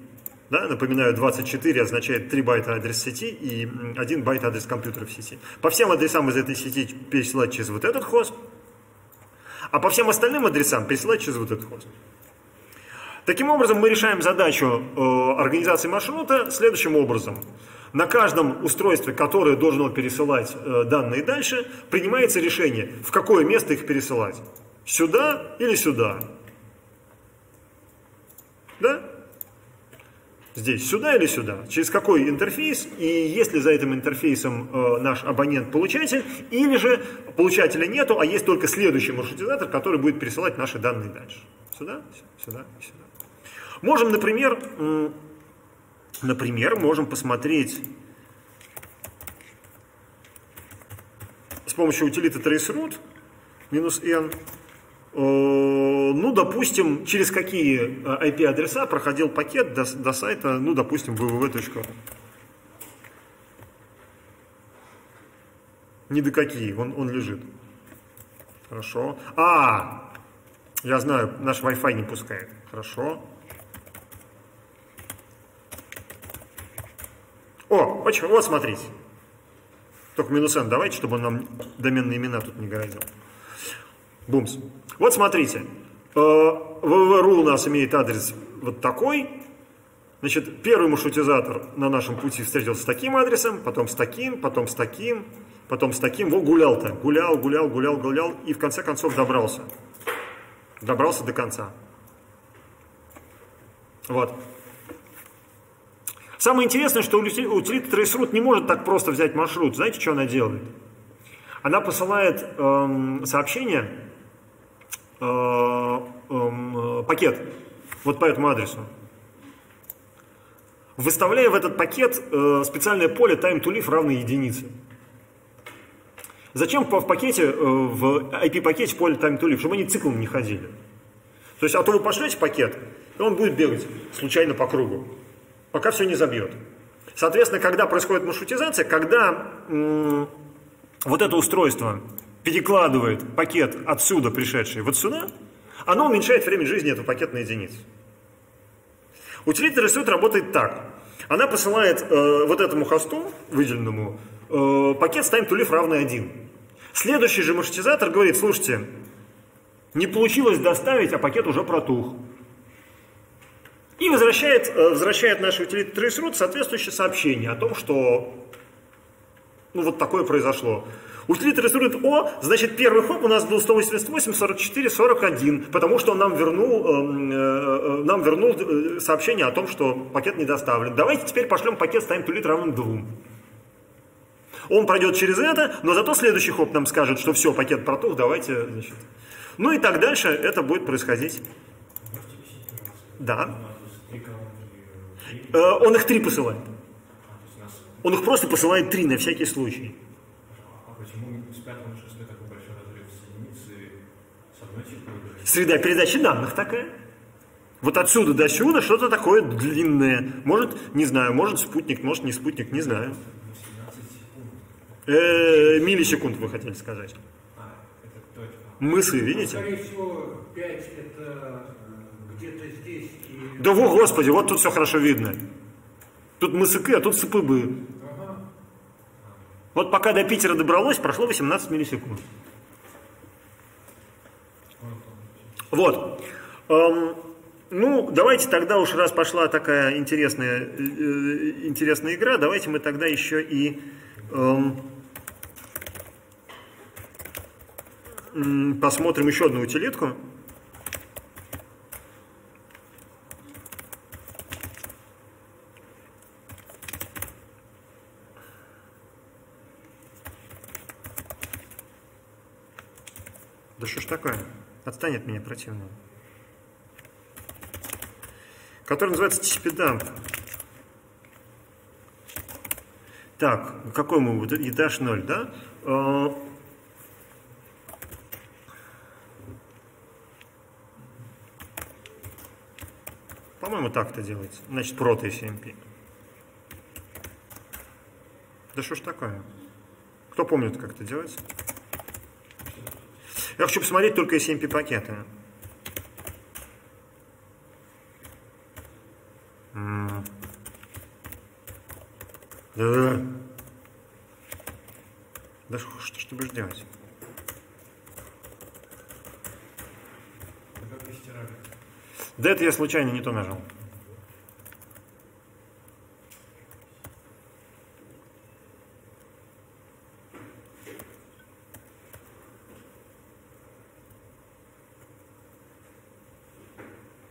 [SPEAKER 1] да, напоминаю, 24 означает 3 байта адрес сети и 1 байт адрес компьютера в сети. По всем адресам из этой сети пересылать через вот этот хост, а по всем остальным адресам пересылать через вот этот хост. Таким образом, мы решаем задачу э, организации маршрута следующим образом. На каждом устройстве, которое должно пересылать э, данные дальше, принимается решение, в какое место их пересылать. Сюда или сюда. Да? Здесь сюда или сюда, через какой интерфейс, и есть ли за этим интерфейсом э, наш абонент-получатель, или же получателя нету, а есть только следующий маршрутизатор, который будет пересылать наши данные дальше. Сюда, сюда сюда. Можем, например, э, например, можем посмотреть с помощью утилиты traceroute минус n ну, допустим, через какие IP-адреса э, проходил пакет до, до сайта, ну, допустим, www.ru. Ни до какие, он, он лежит. Хорошо. А, я знаю, наш Wi-Fi не пускает. Хорошо. О, очень, вот смотрите. Только минус n давайте, чтобы он нам доменные имена тут не городил. Бумс. Вот смотрите, www.ru э, у нас имеет адрес вот такой. Значит, первый маршрутизатор на нашем пути встретился с таким адресом, потом с таким, потом с таким, потом с таким. Вот гулял-то, гулял, гулял, гулял, гулял, и в конце концов добрался. Добрался до конца. Вот. Самое интересное, что утилита TraceRoute не может так просто взять маршрут. Знаете, что она делает? Она посылает эм, сообщение пакет вот по этому адресу. Выставляя в этот пакет э, специальное поле time to live равно единице. Зачем в пакете, э, в IP-пакете поле time to live? Чтобы они циклом не ходили. То есть, а то вы пошлете пакет, и он будет бегать случайно по кругу, пока все не забьет. Соответственно, когда происходит маршрутизация, когда вот это устройство перекладывает пакет отсюда пришедший вот сюда, оно уменьшает время жизни этого пакета на единицу. Утилита рисует работает так. Она посылает э, вот этому хосту, выделенному, э, пакет с time to live равный 1. Следующий же маршрутизатор говорит, слушайте, не получилось доставить, а пакет уже протух. И возвращает, э, возвращает наш утилит traceroute соответствующее сообщение о том, что ну, вот такое произошло. Утилита рисует О, значит, первый хоп у нас был 188, 44, 41, потому что он нам вернул, эм, э, э, нам вернул э, сообщение о том, что пакет не доставлен. Давайте теперь пошлем пакет с time to lead равным 2. Он пройдет через это, но зато следующий хоп нам скажет, что все, пакет протух, давайте, значит. Ну и так дальше это будет происходить. Да. Э, он их три посылает. Он их просто посылает три на всякий случай. Среда передачи данных такая. Вот отсюда до сюда что-то такое длинное. Может, не знаю, может спутник, может не спутник, не знаю. Э, миллисекунд вы хотели сказать. Мысли, видите?
[SPEAKER 2] Скорее всего, 5 это э, где-то здесь. И...
[SPEAKER 1] Да во, господи, вот тут все хорошо видно. Тут мысыки, а тут сыпыбы. Ага. Вот пока до Питера добралось, прошло 18 миллисекунд. Вот. Эм, ну, давайте тогда уж раз пошла такая интересная, э, интересная игра, давайте мы тогда еще и... Эм, посмотрим еще одну утилитку. Да что ж такое? Отстань от меня, противно. Который называется TCP-дамп. Так, какой мы, вот этаж 0, да? Э, По-моему, так это делается. Значит, прото SMP. Да что ж такое? Кто помнит, как это делается? Я хочу посмотреть только SMP пакеты. Да. Да что, ж ты будешь делать?
[SPEAKER 2] Стирали.
[SPEAKER 1] Да это я случайно не то нажал.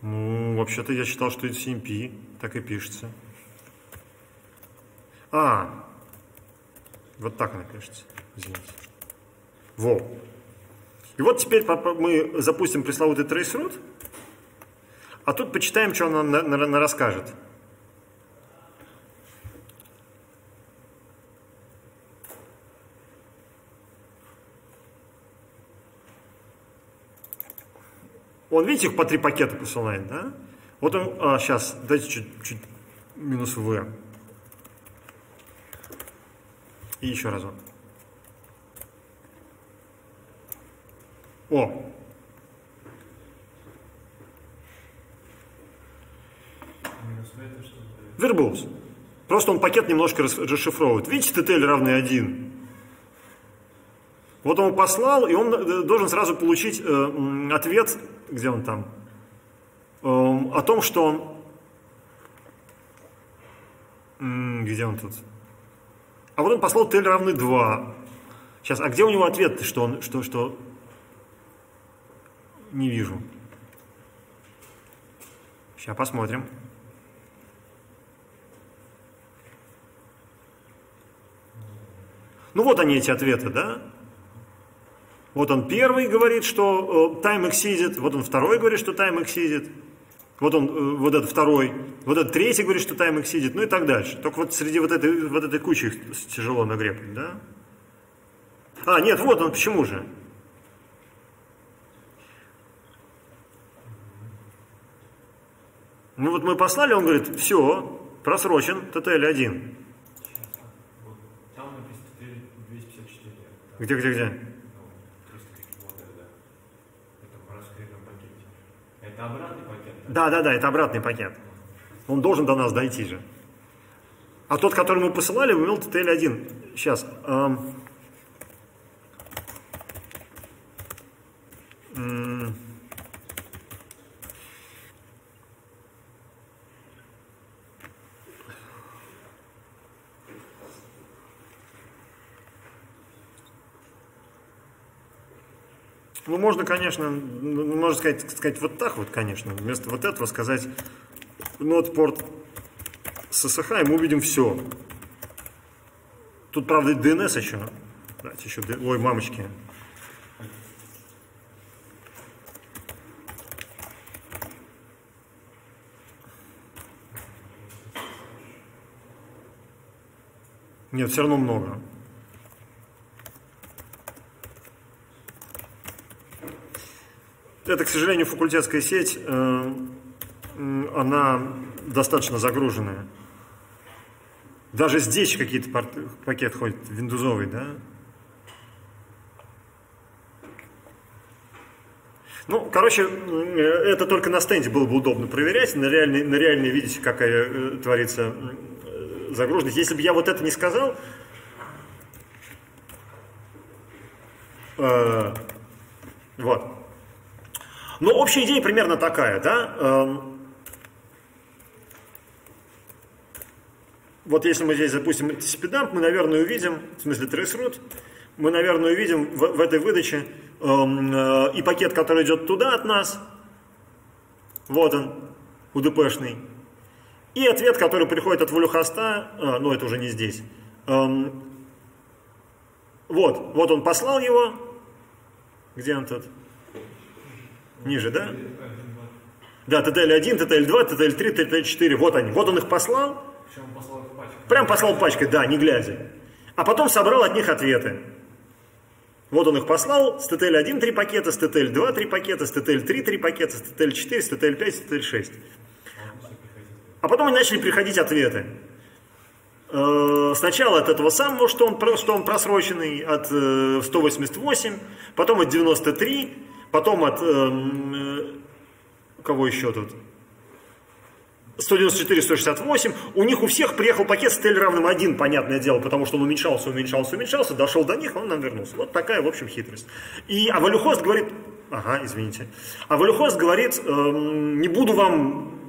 [SPEAKER 1] Ну, вообще-то я считал, что это CMP, так и пишется. А, вот так она пишется, извините. Во. И вот теперь мы запустим пресловутый traceroute, а тут почитаем, что он нам на- на- на- расскажет. Он, видите, их по три пакета посылает, да? Вот он, а, сейчас, дайте чуть, чуть минус V. И еще разок. О,
[SPEAKER 2] В?
[SPEAKER 1] Вербоус. Просто он пакет немножко рас- расшифровывает. Видите, TTL равный 1. Вот он послал, и он э, должен сразу получить э, ответ, где он там, о том, что он... Где он тут? А вот он послал TL равный 2. Сейчас, а где у него ответ, что он, что, что... Не вижу. Сейчас посмотрим. Ну вот они эти ответы, да? Вот он первый говорит, что э, time exceeded, вот он второй говорит, что time exceeded, вот он, э, вот этот второй, вот этот третий говорит, что time exceeded, ну и так дальше. Только вот среди вот этой, вот этой кучи их тяжело нагрепать, да? А, нет, вот он, почему же? Ну вот мы послали, он говорит, все, просрочен, TTL1.
[SPEAKER 3] Вот там написано теперь 254. Да,
[SPEAKER 1] Где, где, где?
[SPEAKER 3] ну, 300 вот это, да. Это в раскрытом пакете. Это обратный пакет?
[SPEAKER 1] Да, да, да, это обратный пакет. Он должен до нас дойти же. А тот, который мы посылали, имел TTL1. Сейчас. эм. Ну, можно, конечно, ну, можно сказать, сказать вот так вот, конечно. Вместо вот этого сказать not порт SSH, и мы увидим все. Тут, правда, DNS еще. Давайте еще, ой, мамочки. Нет, все равно много. Это, к сожалению, факультетская сеть, э, она достаточно загруженная. Даже здесь какие-то пакет ходит, виндузовый, да? Ну, короче, э, это только на стенде было бы удобно проверять, на реальной, на реальной видите, какая э, творится загруженность. Если бы я вот это не сказал, э, вот. Но общая идея примерно такая, да? Эм, Вот если мы здесь запустим TCP-дамп, мы, наверное, увидим, в смысле traceroute, мы, наверное, увидим в, в этой выдаче эм, э, и пакет, который идет туда от нас. Вот он, UDP-шный. И ответ, который приходит от волюхоста, э, ну это уже не здесь. Эм, вот, вот он послал его. Где он тут? Ниже, да? Да, TTL1, TTL2, TTL3, TTL4. Вот они. Вот он их послал.
[SPEAKER 3] Их.
[SPEAKER 1] Прям послал пачкой, да, не глядя. А потом собрал от них ответы. Вот он их послал, с TTL1 три пакета, с TTL2 три пакета, с TTL3 три пакета, с TTL4, с TTL5, с TTL6. А потом они начали приходить ответы. Э, Сначала от этого самого, что он, что он просроченный, от э, 188, потом от 93, потом от... эм, э, Кого еще тут? 194, 168. У них у всех приехал пакет с TTL равным 1, понятное дело, потому что он уменьшался, уменьшался, уменьшался, дошел до них, он нам вернулся. Вот такая, в общем, хитрость. И а Валюхост говорит, ага, извините, а Валюхост говорит, эм, не буду вам,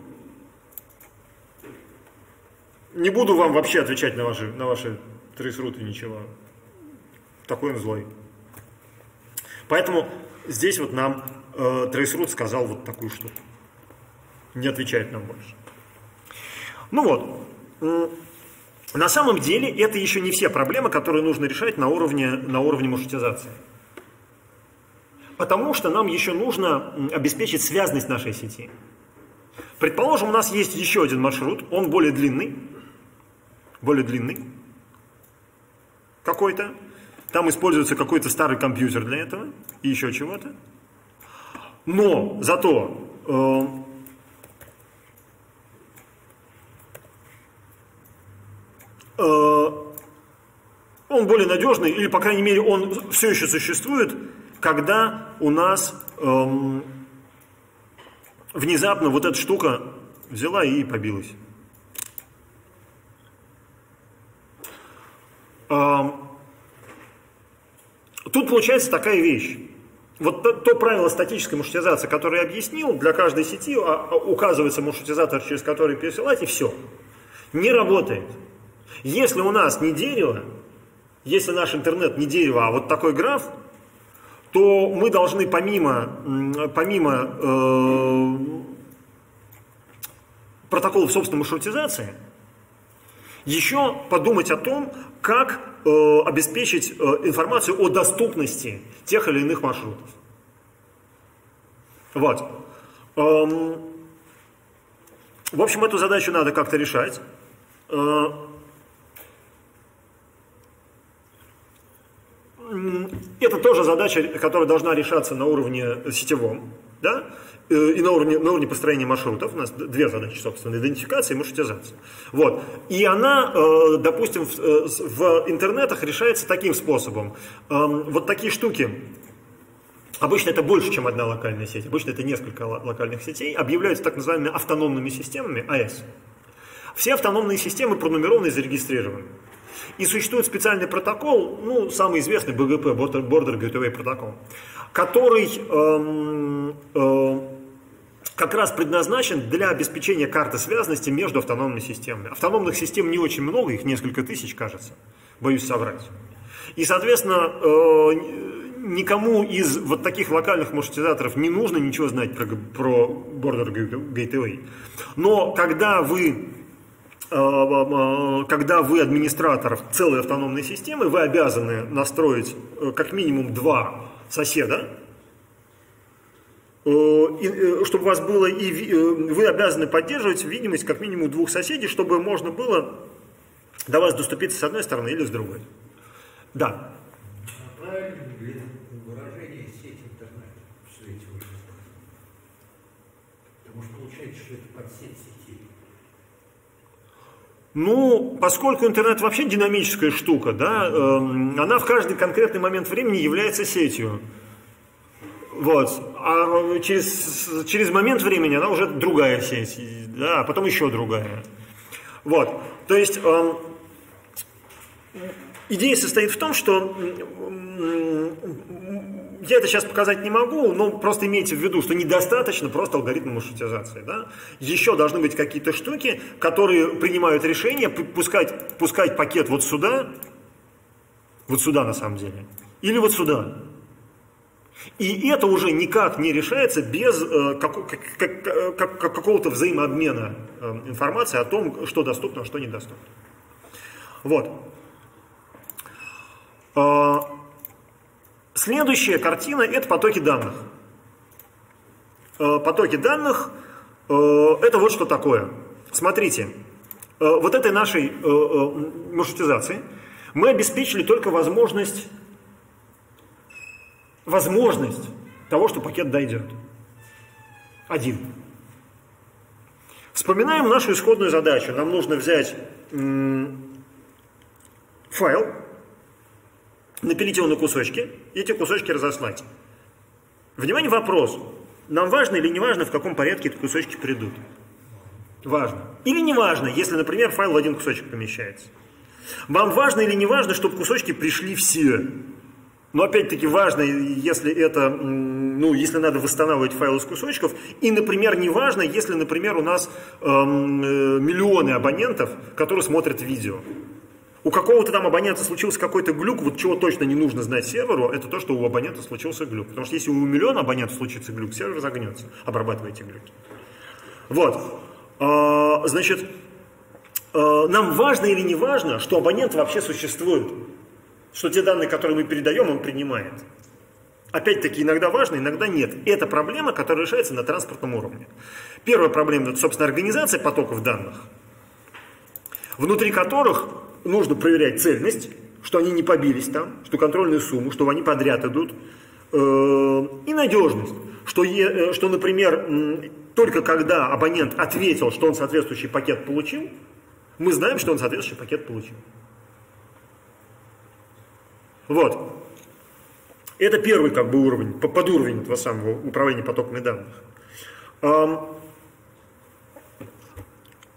[SPEAKER 1] не буду вам вообще отвечать на ваши, на ваши трейсруты, ничего. Такой он злой. Поэтому здесь вот нам э, трейсрут сказал вот такую штуку. Не отвечает нам больше. Ну вот, на самом деле это еще не все проблемы, которые нужно решать на уровне, на уровне маршрутизации. Потому что нам еще нужно обеспечить связность нашей сети. Предположим, у нас есть еще один маршрут, он более длинный, более длинный какой-то. Там используется какой-то старый компьютер для этого и еще чего-то. Но зато э, э, он более надежный, или, по крайней мере, он все еще существует, когда у нас эм, внезапно вот эта штука взяла и побилась. Эм, тут получается такая вещь. Вот то, то правило статической маршрутизации, которое я объяснил, для каждой сети а, а, указывается маршрутизатор, через который пересылать, и все. Не работает. Если у нас не дерево, если наш интернет не дерево, а вот такой граф, то мы должны помимо, помимо э, протоколов собственной маршрутизации еще подумать о том, как э, обеспечить э, информацию о доступности тех или иных маршрутов. Вот. Эм, в общем, эту задачу надо как-то решать. Э, это тоже задача, которая должна решаться на уровне сетевом, да, э, и на уровне, на уровне построения маршрутов. У нас две задачи, собственно, идентификация и маршрутизация. Вот. И она, э, допустим, в, э, в интернетах решается таким способом. Эм, Вот такие штуки, Обычно это больше, чем одна локальная сеть. Обычно это несколько ло- локальных сетей. Объявляются так называемыми автономными системами, АЭС. Все автономные системы пронумерованы и зарегистрированы. И существует специальный протокол, ну, самый известный БГП, Border Gateway протокол, который эм, э, как раз предназначен для обеспечения карты связанности между автономными системами. Автономных систем не очень много, их несколько тысяч, кажется, боюсь соврать. И, соответственно, э, никому из вот таких локальных маршрутизаторов не нужно ничего знать про, про Border Gateway. Но когда вы э, э, когда вы администратор целой автономной системы, вы обязаны настроить э, как минимум два соседа, Э, э, чтобы у вас было и э, вы обязаны поддерживать видимость как минимум двух соседей, чтобы можно было до вас доступиться с одной стороны или с другой. Да.
[SPEAKER 2] А? Потому что получается, что это подсеть.
[SPEAKER 1] Ну, поскольку интернет вообще динамическая штука, да, эм, она в каждый конкретный момент времени является сетью. Вот. А через, через момент времени она уже другая сеть, да, а потом еще другая. Вот. То есть эм, идея состоит в том, что я это сейчас показать не могу, но просто имейте в виду, что недостаточно просто алгоритма маршрутизации. Да? Еще должны быть какие-то штуки, которые принимают решение пускать, пускать пакет вот сюда, Вот сюда на самом деле. Или вот сюда. И это уже никак не решается без э, как, как, как, какого-то взаимообмена э, информации о том, что доступно, а что недоступно. Вот. Э, следующая картина – это потоки данных. Э, потоки данных э, – это вот что такое. Смотрите, э, вот этой нашей э, маршрутизации мы обеспечили только возможность возможность того, что пакет дойдет. Один. Вспоминаем нашу исходную задачу. Нам нужно взять файл, напилить его на кусочки, и эти кусочки разослать. Внимание, вопрос. Нам важно или не важно, в каком порядке эти кусочки придут? Важно. Или не важно, если, например, файл в один кусочек помещается. Вам важно или не важно, чтобы кусочки пришли все? Но опять-таки важно, если это, ну, если надо восстанавливать файл из кусочков. И, например, не важно, если, например, у нас эм, э, миллионы абонентов, которые смотрят видео. У какого-то там абонента случился какой-то глюк, вот чего точно не нужно знать серверу, это то, что у абонента случился глюк. Потому что если у миллиона абонентов случится глюк, сервер загнется, обрабатывая эти глюки. Вот. А, значит, а, нам важно или не важно, что абонент вообще существует что те данные, которые мы передаем, он принимает. Опять-таки, иногда важно, иногда нет. Это проблема, которая решается на транспортном уровне. Первая проблема – это, собственно, организация потоков данных, внутри которых нужно проверять цельность, что они не побились там, что контрольную сумму, что они подряд идут, э, и надежность, что, э, что, например, только когда абонент ответил, что он соответствующий пакет получил, мы знаем, что он соответствующий пакет получил. Вот. Это первый как бы уровень, под уровень этого самого управления потоками данных.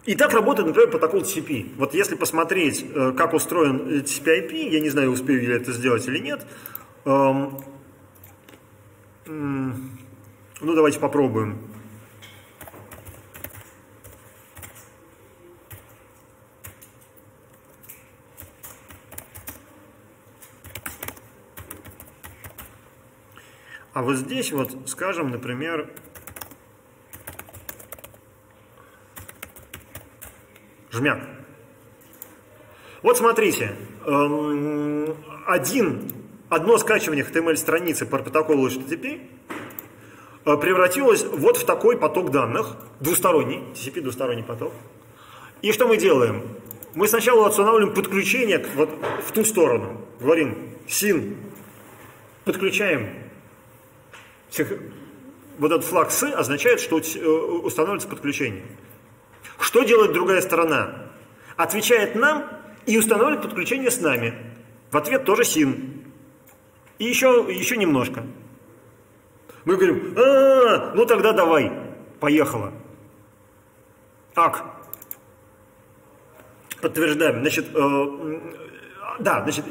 [SPEAKER 1] И так работает, например, протокол TCP. Вот если посмотреть, э, как устроен TCP-IP, я не знаю, успею я это сделать или нет, ну давайте попробуем. А вот здесь вот, скажем, например, жмяк. Вот смотрите, эм, один, одно скачивание HTML-страницы по протоколу HTTP э, превратилось вот в такой поток данных, двусторонний, TCP двусторонний поток. И что мы делаем? Мы сначала устанавливаем подключение вот в ту сторону. Говорим, SYN, подключаем вот этот флаг «с» означает, что э, устанавливается подключение. Что делает другая сторона? Отвечает нам и устанавливает подключение с нами. В ответ тоже син. И еще, еще немножко. Мы говорим, а, ну тогда давай, поехала. Ак. Подтверждаем. Значит, э, да, значит,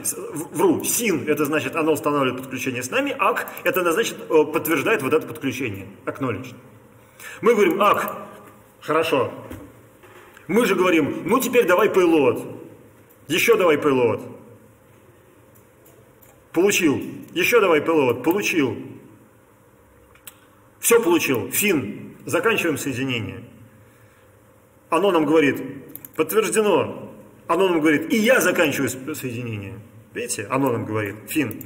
[SPEAKER 1] вру, син, это значит, оно устанавливает подключение с нами, ак, это значит, э, подтверждает вот это подключение, acknowledge. Мы говорим, ак, хорошо. Мы же говорим, ну теперь давай payload. Еще давай payload. Получил. Еще давай payload. Получил. Все получил. Фин. Заканчиваем соединение. Оно нам говорит, подтверждено. Оно нам говорит, и я заканчиваю соединение. Видите, оно нам говорит, фин.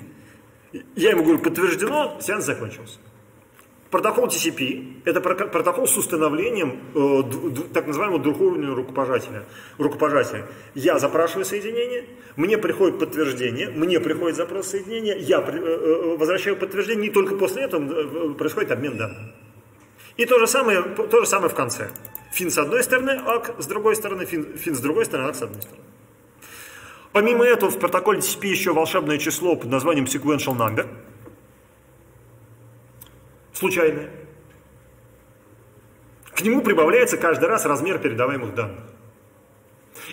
[SPEAKER 1] Я ему говорю, подтверждено, сеанс закончился. Протокол TCP – это протокол с установлением э, так называемого двухуровневого рукопожатия. рукопожатия. Я запрашиваю соединение, мне приходит подтверждение, мне приходит запрос соединения, я э, э, возвращаю подтверждение, и только после этого происходит обмен данными. И то же самое, то же самое в конце. Фин с одной стороны, ак с другой стороны, фин, фин с другой стороны, ак с одной стороны. Помимо этого, в протоколе TCP еще волшебное число под названием sequential number. Случайное. К нему прибавляется каждый раз размер передаваемых данных.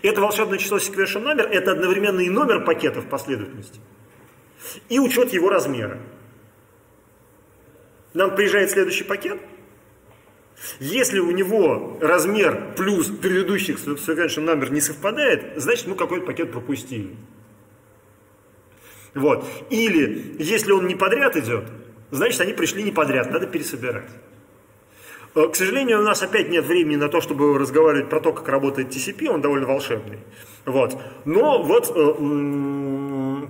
[SPEAKER 1] Это волшебное число sequential number – это одновременно и номер пакета в последовательности, и учет его размера. Нам приезжает следующий пакет – если у него размер плюс предыдущих sequential number не совпадает, значит мы какой-то пакет пропустили. Вот. Или, если он не подряд идет, значит, они пришли не подряд, надо пересобирать. Э, К сожалению, у нас опять нет времени на то, чтобы разговаривать про то, как работает TCP, он довольно волшебный. Вот. Но вот, э,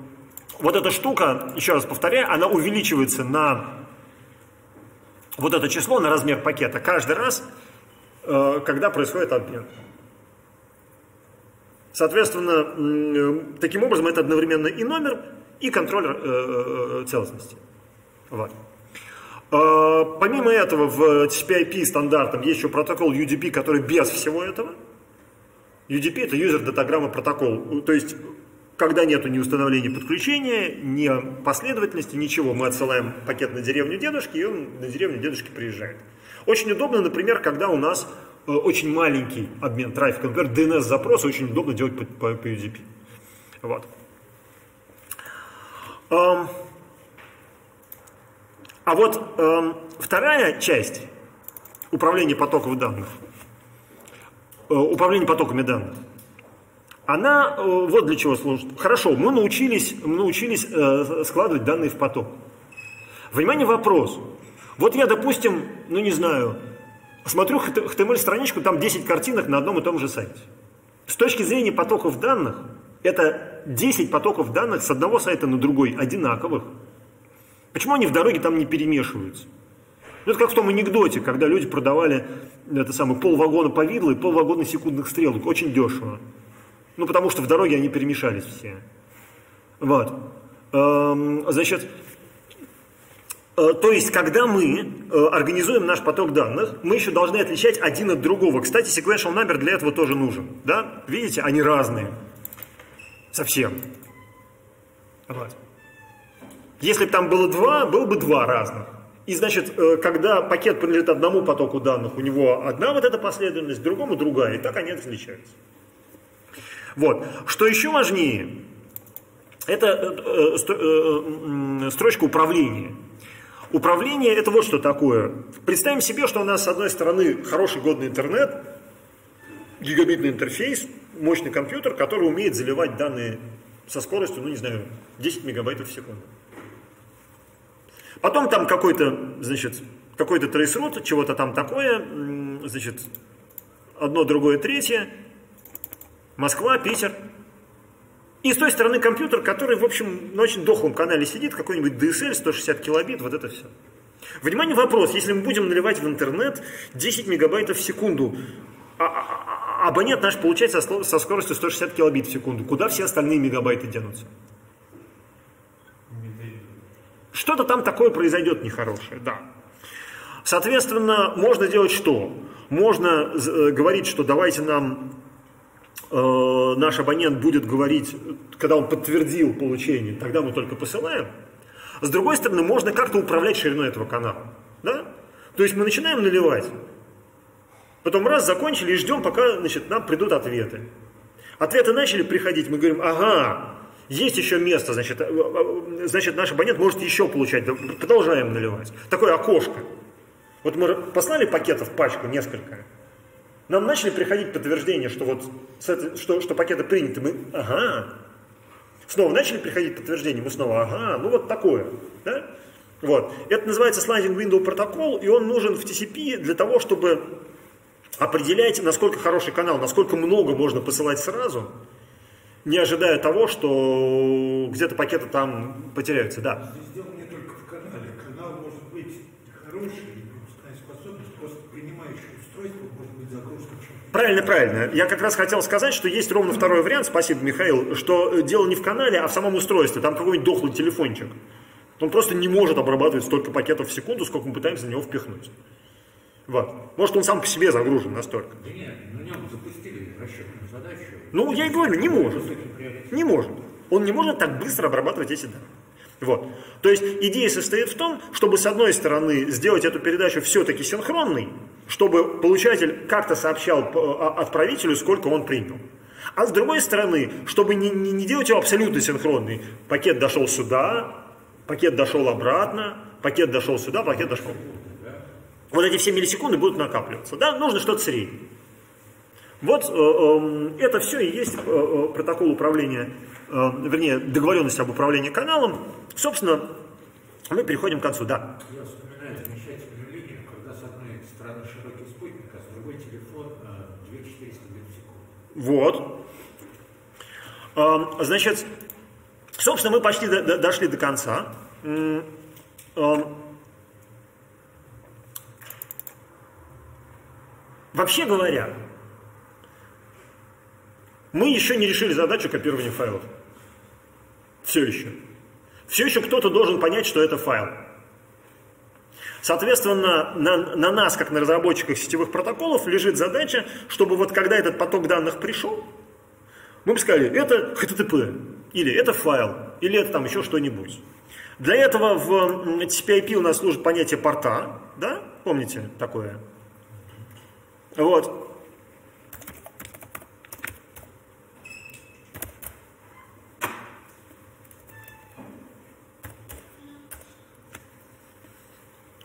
[SPEAKER 1] вот эта штука, еще раз повторяю, она увеличивается на вот это число, на размер пакета каждый раз, э, когда происходит обмен. Соответственно, таким образом это одновременно и номер, и контроль целостности. Вот. Э, Помимо этого, в TCP/IP стандартом есть еще протокол UDP, который без всего этого. UDP это user датаграмма протокол. То есть, когда нету ни установления подключения, ни последовательности, ничего, мы отсылаем пакет на деревню дедушки, и он на деревню дедушки приезжает. Очень удобно, например, когда у нас э, очень маленький обмен трафика, например, DNS-запрос очень удобно делать по, по- по UDP. Вот. А вот эм, вторая часть управления потоков данных, э, управление потоками данных, она э, вот для чего служит. Хорошо, мы научились, мы научились э, складывать данные в поток. Внимание, вопрос. Вот я, допустим, ну не знаю, смотрю HTML-страничку, там 10 картинок на одном и том же сайте. С точки зрения потоков данных, это 10 потоков данных с одного сайта на другой, одинаковых. Почему они в дороге там не перемешиваются? Ну, это как в том анекдоте, когда люди продавали это самое, полвагона повидла и полвагона секундных стрелок. Очень дешево. Ну, потому что в дороге они перемешались все. Вот. Эм, значит, э, то есть, когда мы э, организуем наш поток данных, мы еще должны отличать один от другого. Кстати, sequential number для этого тоже нужен. Да? Видите, они разные. Совсем. Вот. Если бы там было два, было бы два разных. И значит, э, когда пакет принадлежит одному потоку данных, у него одна вот эта последовательность, другому другая, и так они различаются. Вот. Что еще важнее, это э, э, строчка управления. Управление это вот что такое. Представим себе, что у нас с одной стороны хороший годный интернет, гигабитный интерфейс, мощный компьютер, который умеет заливать данные со скоростью, ну не знаю, 10 мегабайтов в секунду. Потом там какой-то, значит, какой-то трейсрут, чего-то там такое, значит, одно, другое, третье, Москва, Питер. И с той стороны компьютер, который, в общем, на очень дохлом канале сидит, какой-нибудь DSL, 160 килобит, вот это все. Внимание, вопрос, если мы будем наливать в интернет 10 мегабайтов в секунду, а, а- а- абонент наш получает со, сло- со скоростью 160 килобит в секунду, куда все остальные мегабайты денутся? Что-то там такое произойдет нехорошее, да. Соответственно, можно делать что? Можно э, говорить, что давайте нам э, наш абонент будет говорить, когда он подтвердил получение, тогда мы только посылаем. С другой стороны, можно как-то управлять шириной этого канала. Да? То есть мы начинаем наливать, потом раз, закончили и ждем, пока значит, нам придут ответы. Ответы начали приходить, мы говорим, ага, есть еще место, значит, э, э, значит наш абонент может еще получать, продолжаем наливать. Такое окошко. Вот мы послали пакетов пачку, несколько, нам начали приходить подтверждения, что вот что, что пакеты приняты, мы, ага. Снова начали приходить подтверждения, мы снова, ага, ну вот такое. Да? Вот. Это называется sliding window протокол, и он нужен в TCP для того, чтобы определять, насколько хороший канал, насколько много можно посылать сразу, не ожидая того, что где-то пакеты там потеряются. Да.
[SPEAKER 2] Здесь дело не только в канале. Канал может быть хороший, пропускная способность, просто принимающее устройство может быть загрузка чем
[SPEAKER 1] Правильно, правильно. Я как раз хотел сказать, что есть ровно второй вариант, спасибо, Михаил, что э, дело не в канале, а в самом устройстве. Там какой-нибудь дохлый телефончик. Он просто не может обрабатывать столько пакетов в секунду, сколько мы пытаемся в него впихнуть. Вот. Может, он сам по себе загружен настолько.
[SPEAKER 2] Да нет, на нем запустили расчетную задачу.
[SPEAKER 1] Ну, я и говорю, не может. Не может. Он не может так быстро обрабатывать эти данные. Вот. То есть идея состоит в том, чтобы с одной стороны сделать эту передачу все-таки синхронной, чтобы получатель как-то сообщал а- отправителю, сколько он принял. А с другой стороны, чтобы не, не- не делать его абсолютно синхронной. Пакет дошел сюда, пакет дошел обратно, пакет дошел сюда, пакет дошел. Вот эти все миллисекунды будут накапливаться. Да, нужно что-то среднее. Вот э, эм, это все и есть э, э, протокол управления э, вернее, договоренность об управлении каналом, собственно, мы переходим к концу, да.
[SPEAKER 2] Я вспоминаю замечательную линию, когда с одной стороны широкий спутник, а с другой телефон э, 2400 бит в секунду.
[SPEAKER 1] Вот. Эм, Значит, собственно, мы почти до- до- дошли до конца. Вообще говоря, мы еще не решили задачу копирования файлов. Все еще. Все еще кто-то должен понять, что это файл. Соответственно, на, на нас, как на разработчиках сетевых протоколов, лежит задача, чтобы вот когда этот поток данных пришел, мы бы сказали, это HTTP, или это файл, или это там еще что-нибудь. Для этого в TCP/IP у нас служит понятие порта, да? Помните такое? Вот.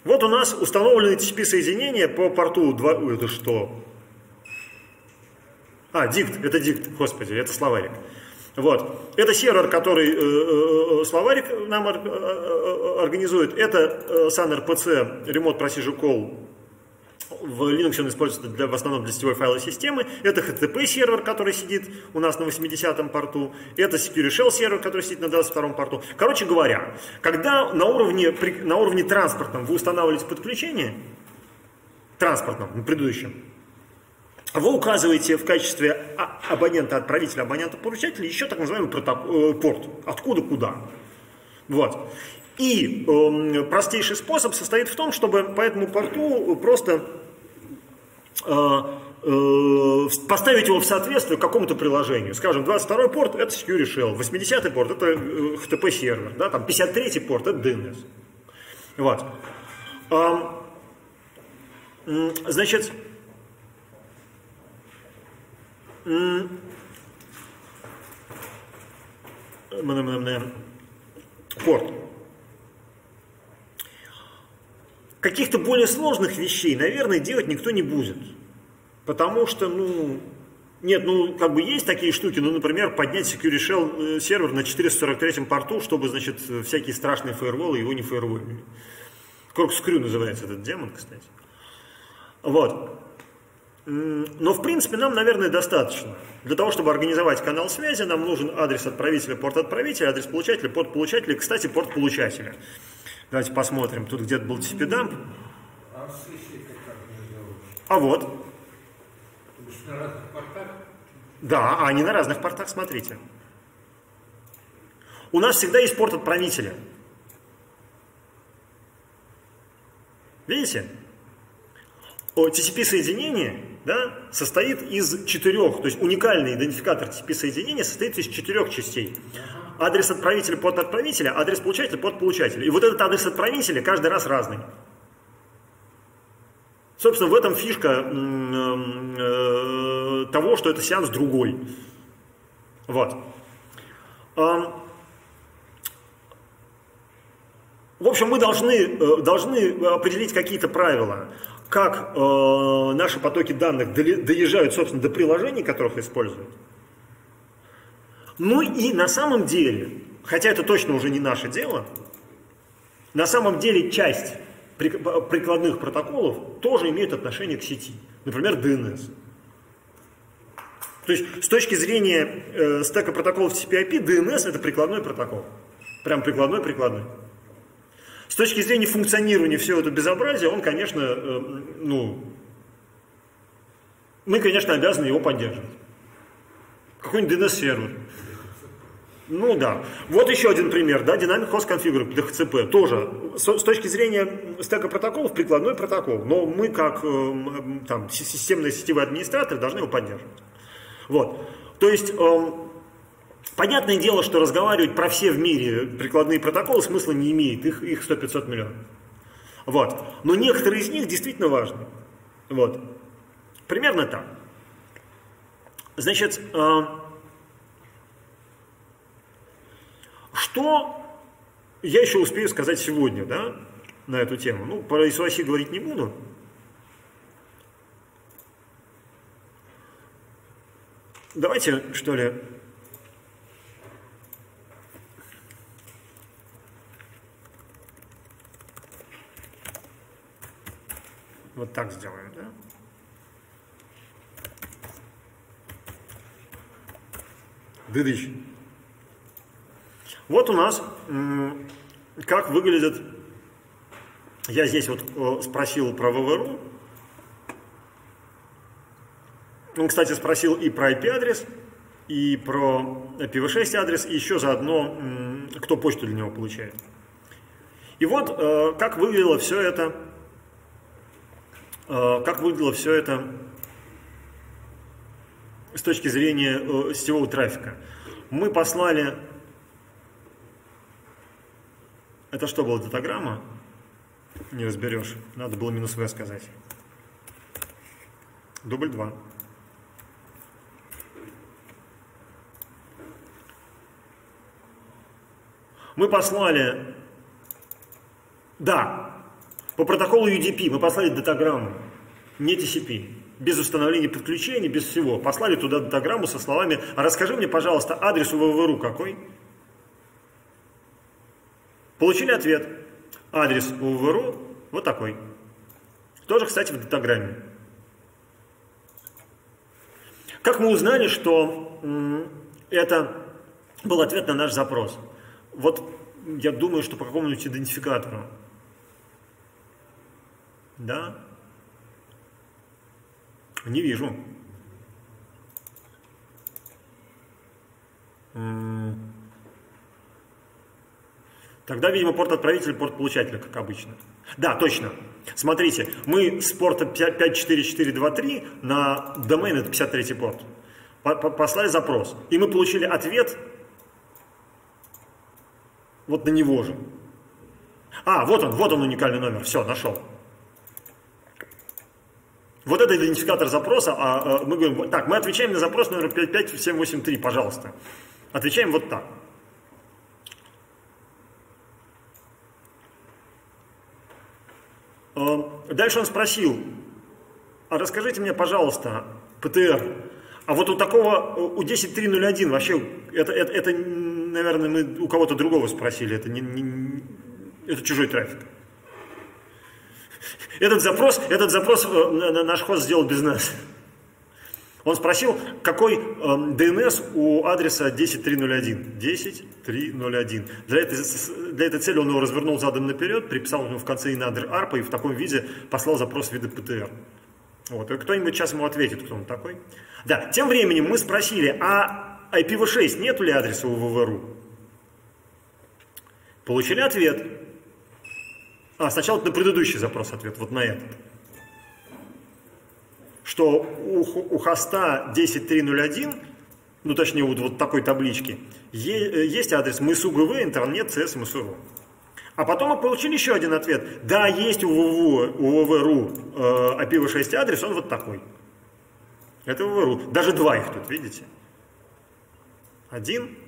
[SPEAKER 1] Вот у нас установлены TCP-соединения по порту 2... Ой, это что? А, дикт, это дикт, господи, это словарик. Вот. Это сервер, который э, э, словарик нам э, э, организует. Это э, SunRPC, Remote Procedure Call. В Linux он используется для, в основном для сетевой файловой системы. Это HTTP сервер, который сидит у нас на 80-м порту. Это Security Shell сервер, который сидит на 22-м порту. Короче говоря, когда на уровне, при- на уровне транспортном вы устанавливаете подключение, транспортном, на предыдущем, вы указываете в качестве абонента отправителя, абонента получателя еще так называемый проток- э, порт. Откуда куда. Вот. И эм, простейший способ состоит в том, чтобы по этому порту просто э, э, поставить его в соответствие какому-то приложению. Скажем, 22 порт это Security Shell, 80 порт это э, HTTP сервер, да, там 53 порт это DNS. Вот. Значит, порт. Каких-то более сложных вещей, наверное, делать никто не будет. Потому что, ну, нет, ну, как бы есть такие штуки, ну, например, поднять Security Shell э, сервер на 443 порту, чтобы, значит, всякие страшные фаерволы его не фаерволили. Corkscrew называется этот демон, кстати. Вот. Но, в принципе, нам, наверное, достаточно. Для того, чтобы организовать канал связи, нам нужен адрес отправителя, порт отправителя, адрес получателя, порт получателя, кстати, порт получателя. Давайте посмотрим. Тут где-то был TCP-дамп.
[SPEAKER 2] А?
[SPEAKER 1] А вот. Да, а они на разных портах, смотрите. У нас всегда есть порт отправителя. Видите? TCP-соединение да, состоит из четырех, то есть уникальный идентификатор TCP-соединения состоит из четырех частей. Адрес отправителя, порт отправителя, адрес получателя, порт получателя. И вот этот адрес отправителя каждый раз разный. Собственно, в этом фишка э, того, что это сеанс другой. Вот. В общем, мы должны, э, должны определить какие-то правила, как э, наши потоки данных доезжают, собственно, до приложений, которых используют. Ну и на самом деле, хотя это точно уже не наше дело, на самом деле часть прик- прикладных протоколов тоже имеют отношение к сети. Например, DNS. То есть с точки зрения э, стека протоколов TCP/IP, DNS это прикладной протокол. Прям прикладной-прикладной. С точки зрения функционирования всего этого безобразия, он, конечно, э, ну, мы, конечно, обязаны его поддерживать. Какой-нибудь DNS-сервер. Ну да. Вот еще один пример, да, Dynamic Host Configure DHCP, тоже с, точки зрения стека протоколов прикладной протокол, но мы как э, м, там си- системные сетевые администраторы должны его поддерживать. Вот. То есть эм, понятное дело, что разговаривать про все в мире прикладные протоколы смысла не имеет, их, их 100-500 миллионов. Вот. Но некоторые из них действительно важны. Вот. Примерно так. Значит, Что я еще успею сказать сегодня, да, на эту тему? Ну, про Исуаси говорить не буду. Давайте, что ли, вот так сделаем, да? Дыдыч. Вот у нас как выглядит, я здесь вот спросил про ВВРУ, он, кстати, спросил и про IP-адрес, и про IPv6 адрес, и еще заодно, кто почту для него получает. И вот э, как выглядело все это, э, как выглядело все это с точки зрения э, сетевого трафика. Мы послали, это что было, датаграмма? Не разберешь, надо было минус v сказать. Дубль 2. Мы послали, да, по протоколу UDP мы послали датаграмму, не TCP, без установления подключения, без всего. Послали туда датаграмму со словами, расскажи мне, пожалуйста, адрес у ВВРУ какой? Получили ответ. Адрес у ВВРУ вот такой. Тоже, кстати, в датаграмме. Как мы узнали, что это был ответ на наш запрос? Вот я думаю, что по какому-нибудь идентификатору. Да? Не вижу. Тогда, видимо, порт отправителя, порт получателя, как обычно. Да, точно. Смотрите, мы с порта 54423 на домен, это 53 порт, послали запрос. И мы получили ответ вот на него же. А, вот он, вот он уникальный номер. Все, нашел. Вот это идентификатор запроса, а, а мы говорим, так, мы отвечаем на запрос номер 55783, пожалуйста. Отвечаем вот так. Дальше он спросил, а расскажите мне, пожалуйста, ПТР, а вот у такого, у 10301 вообще, это, это, это наверное, мы у кого-то другого спросили, это, не, не, это чужой трафик. Этот запрос, этот запрос э, наш хост сделал без нас. Он спросил, какой э, DNS у адреса 10301. 10301. Для этой, для этой цели он его развернул задом наперед, приписал ему в конце инадр арпа и в таком виде послал запрос вида PTR. Вот. И кто-нибудь сейчас ему ответит, кто он такой. Да, тем временем мы спросили, а IPv6 нету ли адреса у ВВРУ? Получили ответ. А, сначала на предыдущий запрос ответ, вот на этот. Что у, у хоста 10301, ну точнее вот, вот такой таблички, есть адрес MSUGV, интернет, CS, MSURU. А потом мы получили еще один ответ. Да, есть у, ВВ, у ВВРУ э, IPv6 адрес, он вот такой. Это ВВРУ. Даже два их тут, видите? Один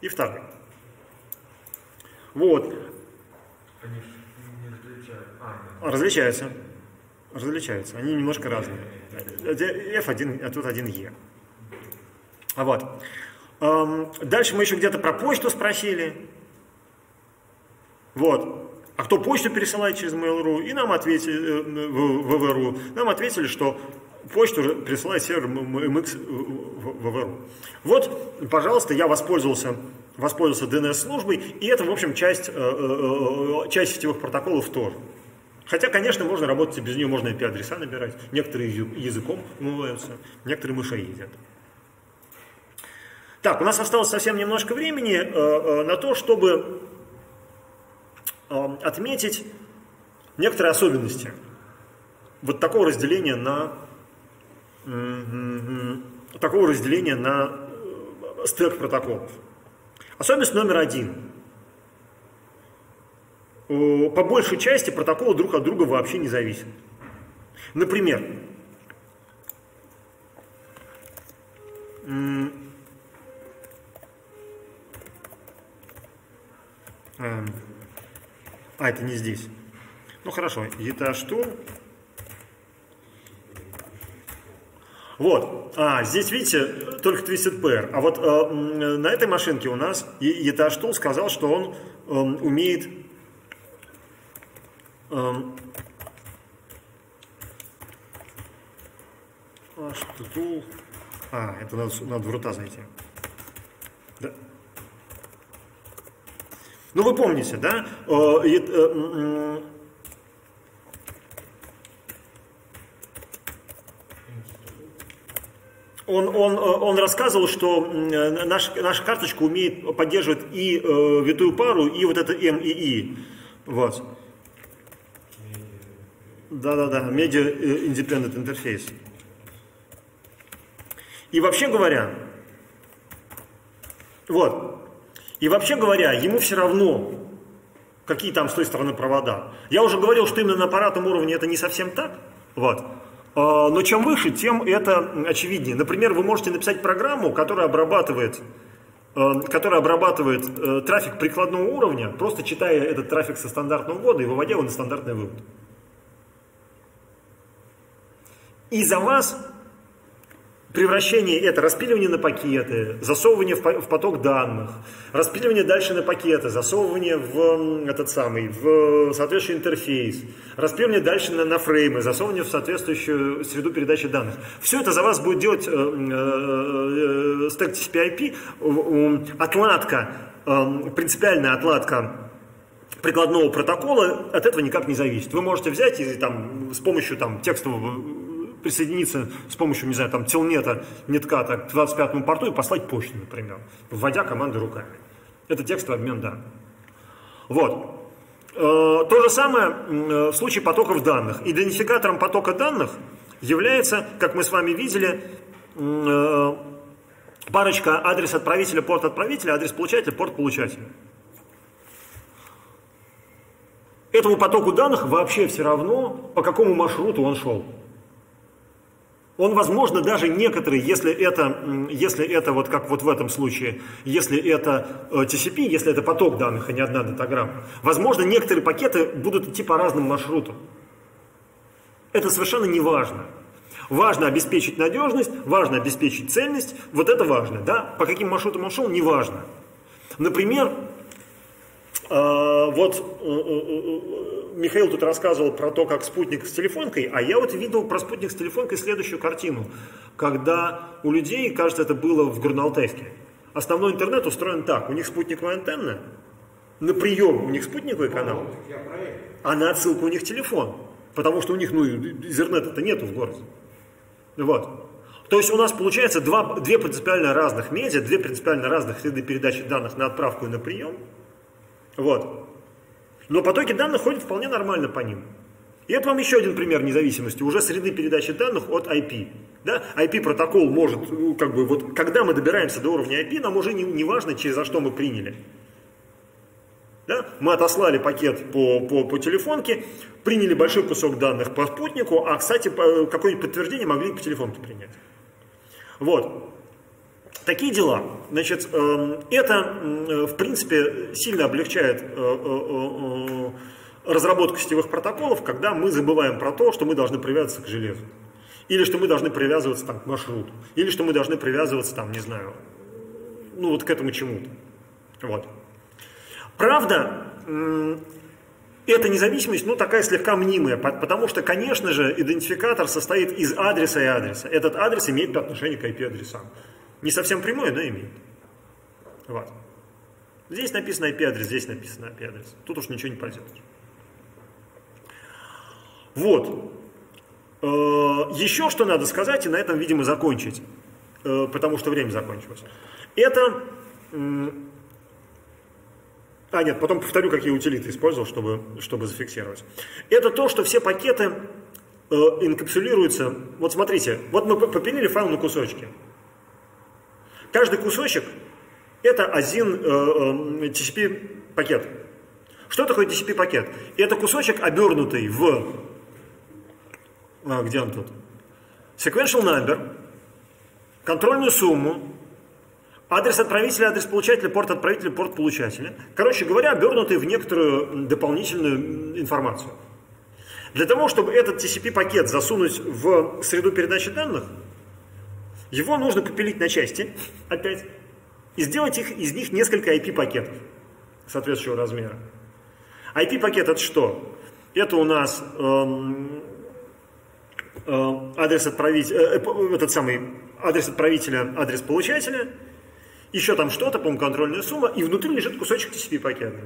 [SPEAKER 1] и второй. Вот.
[SPEAKER 3] Они не различаются.
[SPEAKER 1] А, различаются. Различаются. Они немножко разные. F1, а тут один E. А вот. Дальше мы еще где-то про почту спросили. Вот. А кто почту пересылает через Mail.ru? И нам ответили, э, ВВРУ, нам ответили, что почту присылает сервер MX ВВРУ. Вот, пожалуйста, я воспользовался, воспользовался DNS-службой, и это, в общем, часть, э, э, э, часть сетевых протоколов тоже. Хотя, конечно, можно работать без нее, можно IP-адреса набирать. Некоторые языком умываются, некоторые мышей едят. Так, у нас осталось совсем немножко времени на то, чтобы отметить некоторые особенности вот такого разделения на такого разделения на э, стек протоколов. Особенность номер один. По большей части протоколы друг от друга вообще не зависят. Например, эм, а, это не здесь. Ну хорошо, ETA Вот, а, здесь, видите, только Twisted Pair. А вот э, на этой машинке у нас Еташтул сказал, что он э, умеет... HTTool. А, это надо, надо в рута зайти. Да. Ну вы помните, да? Э, э, он, он, э, он рассказывал, что наш, наша карточка умеет поддерживать и э, витую пару, и вот это МИИ и И. Да-да-да, Media Independent Interface. И вообще говоря, вот, и вообще говоря, ему все равно, какие там с той стороны провода. Я уже говорил, что именно на аппаратном уровне это не совсем так, вот. А, Но чем выше, тем это очевиднее. Например, вы можете написать программу, которая обрабатывает, э, которая обрабатывает э, трафик прикладного уровня, просто читая этот трафик со стандартного ввода и выводя его на стандартный вывод. И за вас превращение это распиливание на пакеты, засовывание в по- в поток данных, распиливание дальше на пакеты, засовывание в этот самый, в соответствующий интерфейс, распиливание дальше на, на фреймы, засовывание в соответствующую среду передачи данных. Все это за вас будет делать э, э, э, стек TCP/IP, э, э, отладка, принципиальная отладка прикладного протокола от этого никак не зависит. Вы можете взять и там, с помощью там, текстового присоединиться с помощью, не знаю, там, телнета, нетката к 25 порту и послать почту, например, вводя команды руками. Это текстовый обмен данных. Вот. Э, То же самое э, в случае потоков данных. Идентификатором потока данных является, как мы с вами видели, э, парочка адрес отправителя, порт отправителя, адрес получателя, порт получателя. Этому потоку данных вообще все равно, по какому маршруту он шел. Он, возможно, даже некоторые, если это, если это вот как вот в этом случае, если это э, TCP, если это поток данных, а не одна датаграмма, возможно, некоторые пакеты будут идти по разным маршрутам. Это совершенно не важно. Важно обеспечить надежность, важно обеспечить цельность, вот это важно, да? По каким маршрутам он шел, не важно. Например, вот э, э, э, Михаил тут рассказывал про то, как спутник с телефонкой, а я вот видел про спутник с телефонкой следующую картину, когда у людей, кажется, это было в Горно-Алтайске, основной интернет устроен так, у них спутниковая антенна, на прием у них спутниковый канал, а на отсылку у них телефон, потому что у них, ну, интернета-то нету в городе. Вот. То есть у нас получается два, две принципиально разных медиа, две принципиально разных среды передачи данных на отправку и на прием. Вот. Но потоки данных ходят вполне нормально по ним. И это вам еще один пример независимости, уже среды передачи данных от IP. Да? IP-протокол может, ну, как бы, вот, когда мы добираемся до уровня IP, нам уже не, не важно, через за что мы приняли. Да? Мы отослали пакет по, по, по телефонке, приняли большой кусок данных по спутнику, а, кстати, по- какое-нибудь подтверждение могли по телефонке принять. Вот. Такие дела. Значит, эм, это, м, в принципе, сильно облегчает э, э, э, разработку сетевых протоколов, когда мы забываем про то, что мы должны привязываться к железу. Или что мы должны привязываться там, к маршруту. Или что мы должны привязываться, там, не знаю, ну вот к этому чему-то. Вот. Правда, эта независимость, ну, такая слегка мнимая, по- потому что, конечно же, идентификатор состоит из адреса и адреса. Этот адрес имеет отношение к IP-адресам. Не совсем прямой, но имеет. Вот. Здесь написано IP-адрес, здесь написано IP-адрес. Тут уж ничего не поделаешь. Вот. Э, Еще что надо сказать, и на этом, видимо, закончить, э, потому что время закончилось. Это... А, нет, потом повторю, какие утилиты использовал, чтобы, чтобы зафиксировать. Это то, что все пакеты э, инкапсулируются. Вот смотрите, вот мы попилили файл на кусочки. Каждый кусочек это один э, э, TCP-пакет. Что такое TCP-пакет? Это кусочек, обернутый в... а, где он тут? Sequential number, контрольную сумму, адрес отправителя, адрес получателя, порт отправителя, порт получателя. Короче говоря, обернутый в некоторую дополнительную информацию. Для того, чтобы этот TCP-пакет засунуть в среду передачи данных, его нужно попилить на части, опять, и сделать их, из них несколько IP-пакетов соответствующего размера. IP-пакет это что? Это у нас эм, э, адрес отправителя, э, э, этот самый адрес отправителя, адрес получателя, еще там что-то, по-моему, контрольная сумма, и внутри лежит кусочек TCP пакета.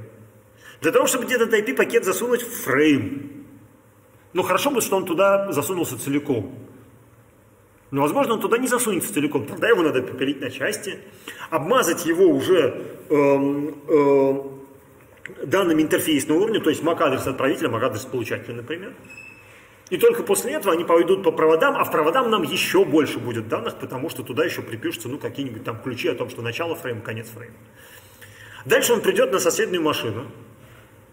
[SPEAKER 1] Для того, чтобы где-то этот IP пакет засунуть в фрейм. Ну, хорошо бы, что он туда засунулся целиком. Но, возможно, он туда не засунется целиком. Тогда его надо попилить на части, обмазать его уже эм, э, данными интерфейсного уровня, то есть MAC-адрес отправителя, MAC-адрес получателя, например. И только после этого они пойдут по проводам, а в проводам нам еще больше будет данных, потому что туда еще припишутся ну, какие-нибудь там ключи о том, что начало фрейма, конец фрейма. Дальше он придет на соседнюю машину,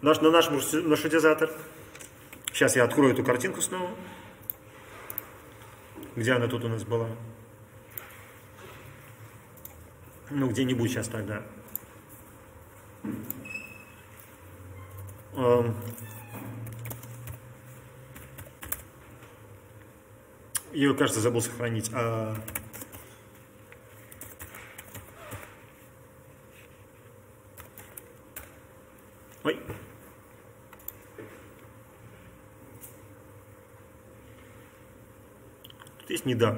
[SPEAKER 1] наш, на наш маршрутизатор. Сейчас я открою эту картинку снова. Где она тут у нас была? Ну, где-нибудь сейчас тогда. Эм. Ее, кажется, забыл сохранить. А... Ой. Есть не да.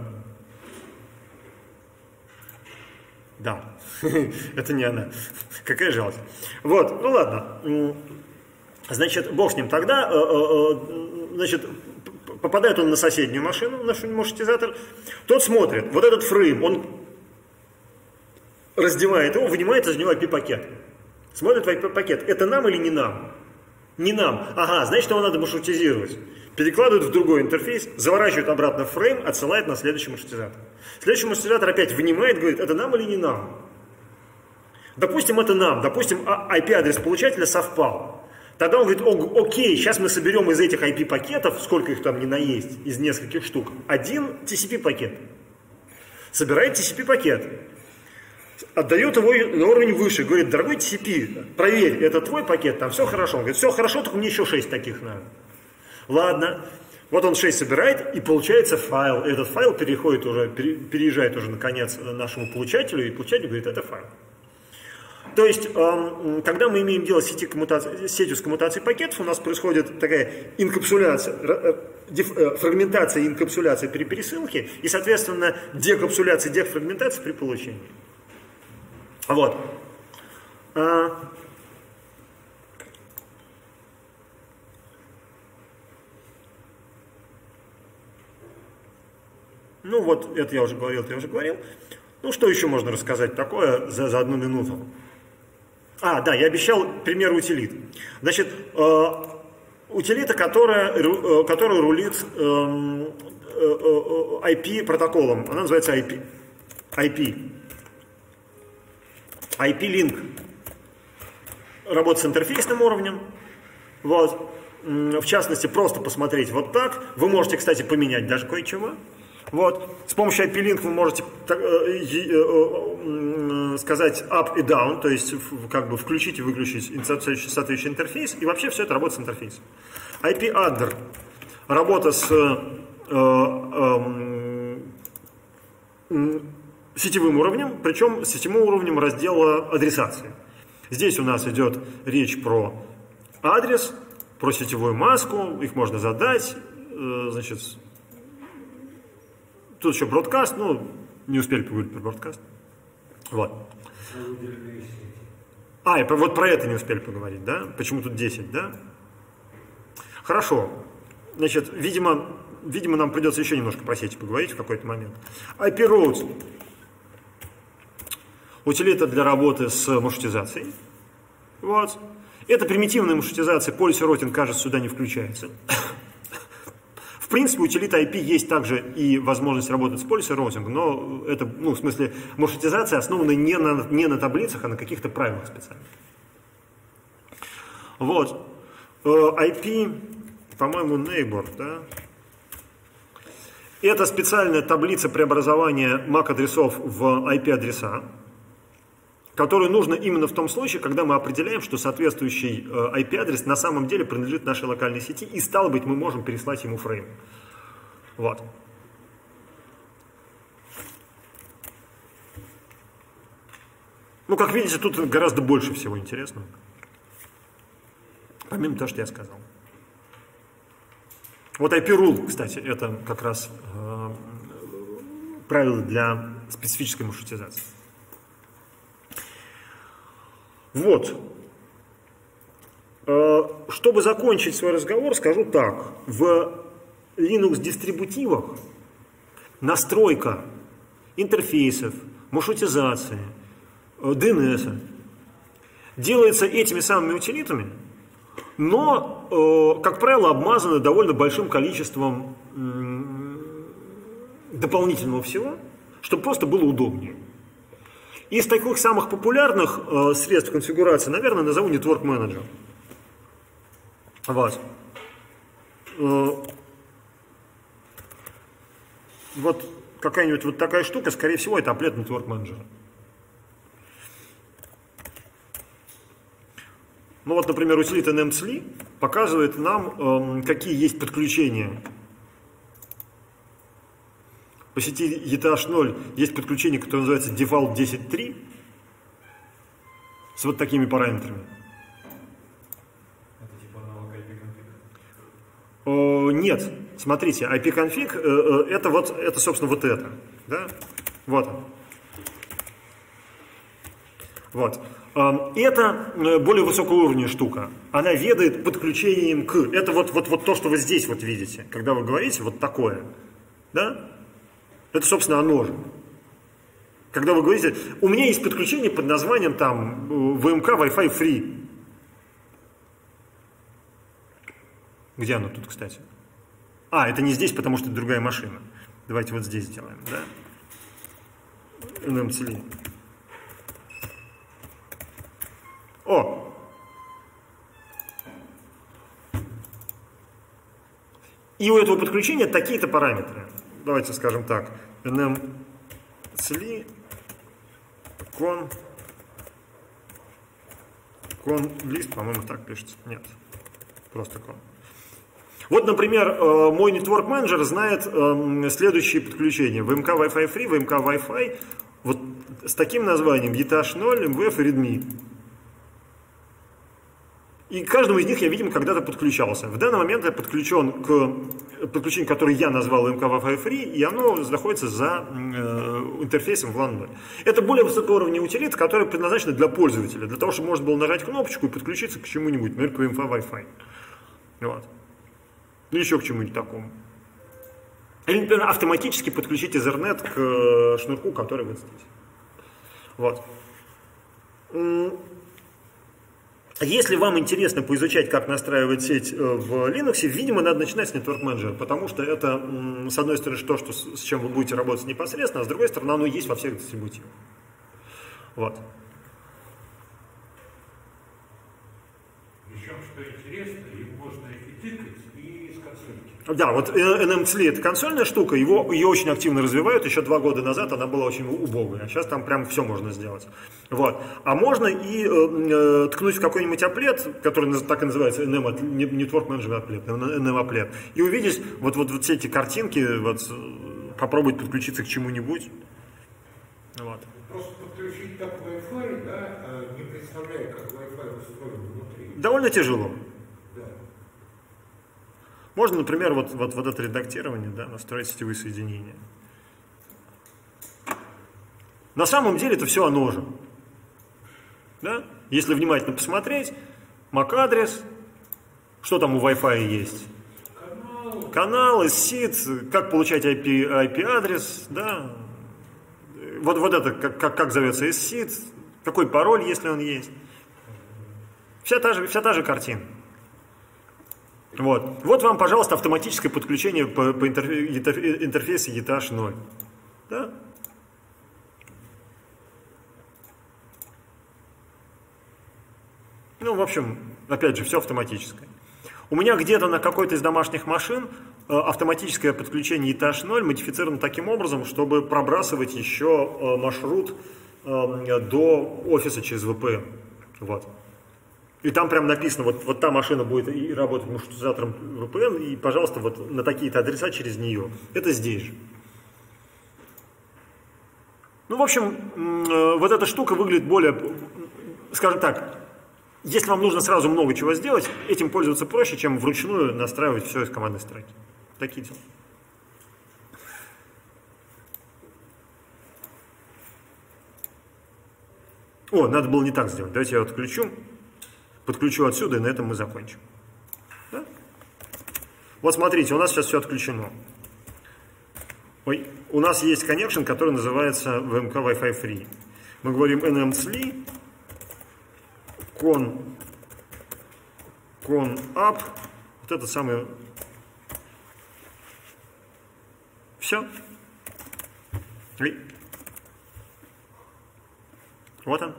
[SPEAKER 1] Да, [laughs] это не она. Какая жалость. Вот, ну ладно. Значит, бог с ним тогда. Э, э, э, значит, попадает он на соседнюю машину, наш маршрутизатор, тот смотрит, вот этот фрейм, он раздевает его, вынимает из него IP-пакет. Смотрит в IP-пакет, это нам или не нам? Не нам. Ага, значит, его надо маршрутизировать. Перекладывает в другой интерфейс, заворачивает обратно в фрейм, отсылает на следующий маршрутизатор. Следующий маршрутизатор опять вынимает, говорит, это нам или не нам? Допустим, это нам. Допустим, IP-адрес а, получателя совпал. Тогда он говорит, окей, сейчас мы соберем из этих IP-пакетов, сколько их там не наесть, из нескольких штук, один TCP-пакет. Собирает TCP-пакет, отдает его на уровень выше, говорит, дорогой TCP, проверь, это твой пакет, там все хорошо. Он говорит, все хорошо, только мне еще 6 таких надо. Ладно, вот он 6 собирает, и получается файл. Этот файл переходит уже, переезжает уже наконец нашему получателю, и получатель говорит, это файл. То есть, эм, когда мы имеем дело с, сети коммутации, сетью с коммутацией пакетов, у нас происходит такая инкапсуляция, э, э, фрагментация и инкапсуляция при пересылке, и, соответственно, декапсуляция и дефрагментация при получении. Вот. Ну вот, это я уже говорил, я уже говорил. Ну, что еще можно рассказать такое за, за одну минуту? А, да, я обещал пример утилит. Значит, э, утилита, которая, э, которая рулит эм, э, IP протоколом. Она называется IP. IP. IP-link. Работает с интерфейсным уровнем. Вот. В частности, просто посмотреть вот так. Вы можете, кстати, поменять даже кое-чего. Вот. С помощью IP-Link вы можете э, э, сказать up и down, то есть как бы включить и выключить соответствующий интерфейс, и вообще все это работает с интерфейсом. IP-Adder. Работа с э, сетевым уровнем, причем сетевым уровнем раздела адресации. Здесь у нас идет речь про адрес, про сетевую маску, их можно задать, значит, Тут еще бродкаст, ну, не успели поговорить про бродкаст. Вот. А, и вот про это не успели поговорить, да? Почему тут 10, да? Хорошо. Значит, видимо, видимо, нам придется еще немножко про сети поговорить в какой-то момент. IP Roads. Утилита для работы с маршрутизацией. Вот. Это примитивная маршрутизация, policy routing, кажется, сюда не включается принципе, утилита IP есть также и возможность работать с policy routing, но это, ну, в смысле, маршрутизация основана не на, не на таблицах, а на каких-то правилах специальных. Вот. Э, IP, по-моему, neighbor, да? Это специальная таблица преобразования MAC-адресов в IP-адреса которую нужно именно в том случае, когда мы определяем, что соответствующий IP-адрес э, на самом деле принадлежит нашей локальной сети, и стало быть, мы можем переслать ему фрейм. Вот. Ну, как видите, тут гораздо больше всего интересного. Помимо того, что я сказал. Вот IP rule, кстати, это как раз э, правило для специфической маршрутизации. Вот. Э, чтобы закончить свой разговор, скажу так. В Linux-дистрибутивах настройка интерфейсов, маршрутизации, DNS э, делается этими самыми утилитами, но, э, как правило, обмазаны довольно большим количеством дополнительного всего, чтобы просто было удобнее. Из таких самых популярных э, средств конфигурации, наверное, назову Network Manager. Вот. Э, вот какая-нибудь вот такая штука, скорее всего, это Applet Network Manager. Ну вот, например, утилита NMCLI показывает нам, э, какие есть подключения. По сети ETH0 есть подключение, которое называется Default 10.3 с вот такими параметрами.
[SPEAKER 3] Это типа аналог IP-конфиг?
[SPEAKER 1] Нет, смотрите, IP-конфиг э, э, это вот, это, собственно, вот это. Да? Вот он. Вот. Это э, более высокоуровневая штука. Она ведает подключением к. Это вот, вот, вот то, что вы здесь вот видите, когда вы говорите вот такое. Да? Это, собственно, оно же. Когда вы говорите, у меня есть подключение под названием там VMK Wi-Fi Free. Где оно тут, кстати? А, это не здесь, потому что это другая машина. Давайте вот здесь сделаем, да? NMCL. О! И у этого подключения такие-то параметры. Давайте скажем так. nm cli con con list, по-моему, так пишется. Нет, просто con. Вот, например, э, мой Network Manager знает эм, следующие подключения. VMK Wi-Fi Free, VMK Wi-Fi, вот с таким названием ETH0, MVF и Redmi. И к каждому из них я, видимо, когда-то подключался. В данный момент я подключен к подключению, которое я назвал Wi-Fi Free, и оно находится за э, интерфейсом в LAN 0. Это более высокоуровневый утилит, который предназначен для пользователя, для того, чтобы можно было нажать кнопочку и подключиться к чему-нибудь, например, к MK Wi-Fi. Вот. Или еще к чему-нибудь такому. Или, например, автоматически подключить Ethernet к э, шнурку, который вот здесь. Вот. Если вам интересно поизучать, как настраивать сеть э, в Linux, видимо, надо начинать с Network Manager, потому что это, с одной стороны, то, что, с чем вы будете работать непосредственно, а с другой стороны, оно есть во всех дистрибутивах. Вот.
[SPEAKER 2] Причем, что интересно, им можно и тыкать.
[SPEAKER 1] Да, вот NMCLI это консольная штука, его, ее очень активно развивают, еще два года назад она была очень убогая, а сейчас там прям все можно сделать. Вот. А можно и э, ткнуть в какой-нибудь аплет, который так и называется, NM, Network Management Applet, NM Applet, и увидеть вот, вот, вот все эти картинки, вот, попробовать подключиться к чему-нибудь. Вот.
[SPEAKER 2] Просто подключить так Wi-Fi, да, не представляя, как Wi-Fi устроен внутри.
[SPEAKER 1] Довольно тяжело. Можно, например, вот, вот, вот это редактирование, да, настроить сетевые соединения. На самом деле это все оно же. Да? Если внимательно посмотреть, MAC-адрес, что там у Wi-Fi есть?
[SPEAKER 2] Канал,
[SPEAKER 1] SID, как получать IP, IP-адрес, да. Вот, вот это, как, как, как зовется SID, какой пароль, если он есть. Вся та же, вся та же картина. Вот. вот вам, пожалуйста, автоматическое подключение по, по интерфе- интерфейсу ETH 0. Да? Ну, в общем, опять же, все автоматическое. У меня где-то на какой-то из домашних машин э, автоматическое подключение ETH 0 модифицировано таким образом, чтобы пробрасывать еще э, маршрут э, до офиса через VPN. Вот. И там прям написано, вот, вот та машина будет и работать маршрутизатором VPN, и, пожалуйста, вот на такие-то адреса через нее. Это здесь же. Ну, в общем, вот эта штука выглядит более, скажем так, если вам нужно сразу много чего сделать, этим пользоваться проще, чем вручную настраивать все из командной строки. Такие дела. О, надо было не так сделать. Давайте я отключу, подключу отсюда, и на этом мы закончим. Да? Вот смотрите, у нас сейчас все отключено. Ой, у нас есть connection, который называется VMK Wi-Fi Free. Мы говорим nmsli, con, con up, вот это самое. Все. Вот он.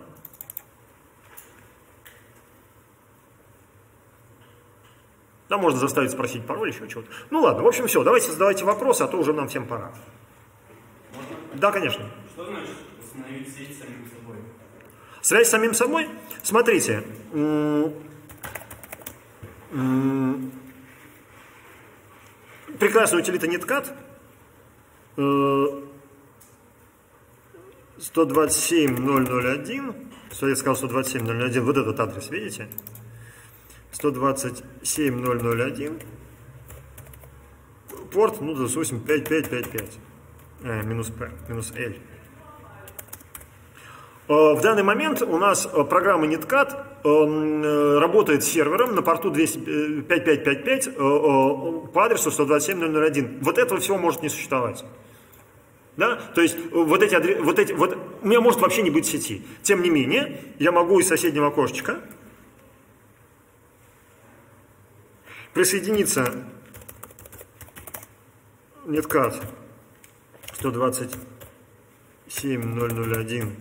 [SPEAKER 1] Да, можно заставить спросить пароль, еще чего-то. Ну ладно, в общем, все, давайте задавайте вопросы, а то уже нам всем пора. Да, конечно.
[SPEAKER 3] Что значит установить сеть самим собой?
[SPEAKER 1] Связь с самим собой? Смотрите. Прекрасная утилита э, 127.001. Что я сказал 127.001. Вот этот адрес, видите? 127.001. Порт, ну, допустим, 5555. Э, минус P, минус L. Э, В данный момент у нас э, программа NetCat э, работает с сервером на порту 200, э, 5555 э, э, по адресу 127.001. Вот этого всего может не существовать. Да? То есть вот эти, вот эти, вот, у меня может вообще не быть сети. Тем не менее, я могу из соседнего окошечка присоединиться NetCat 127.001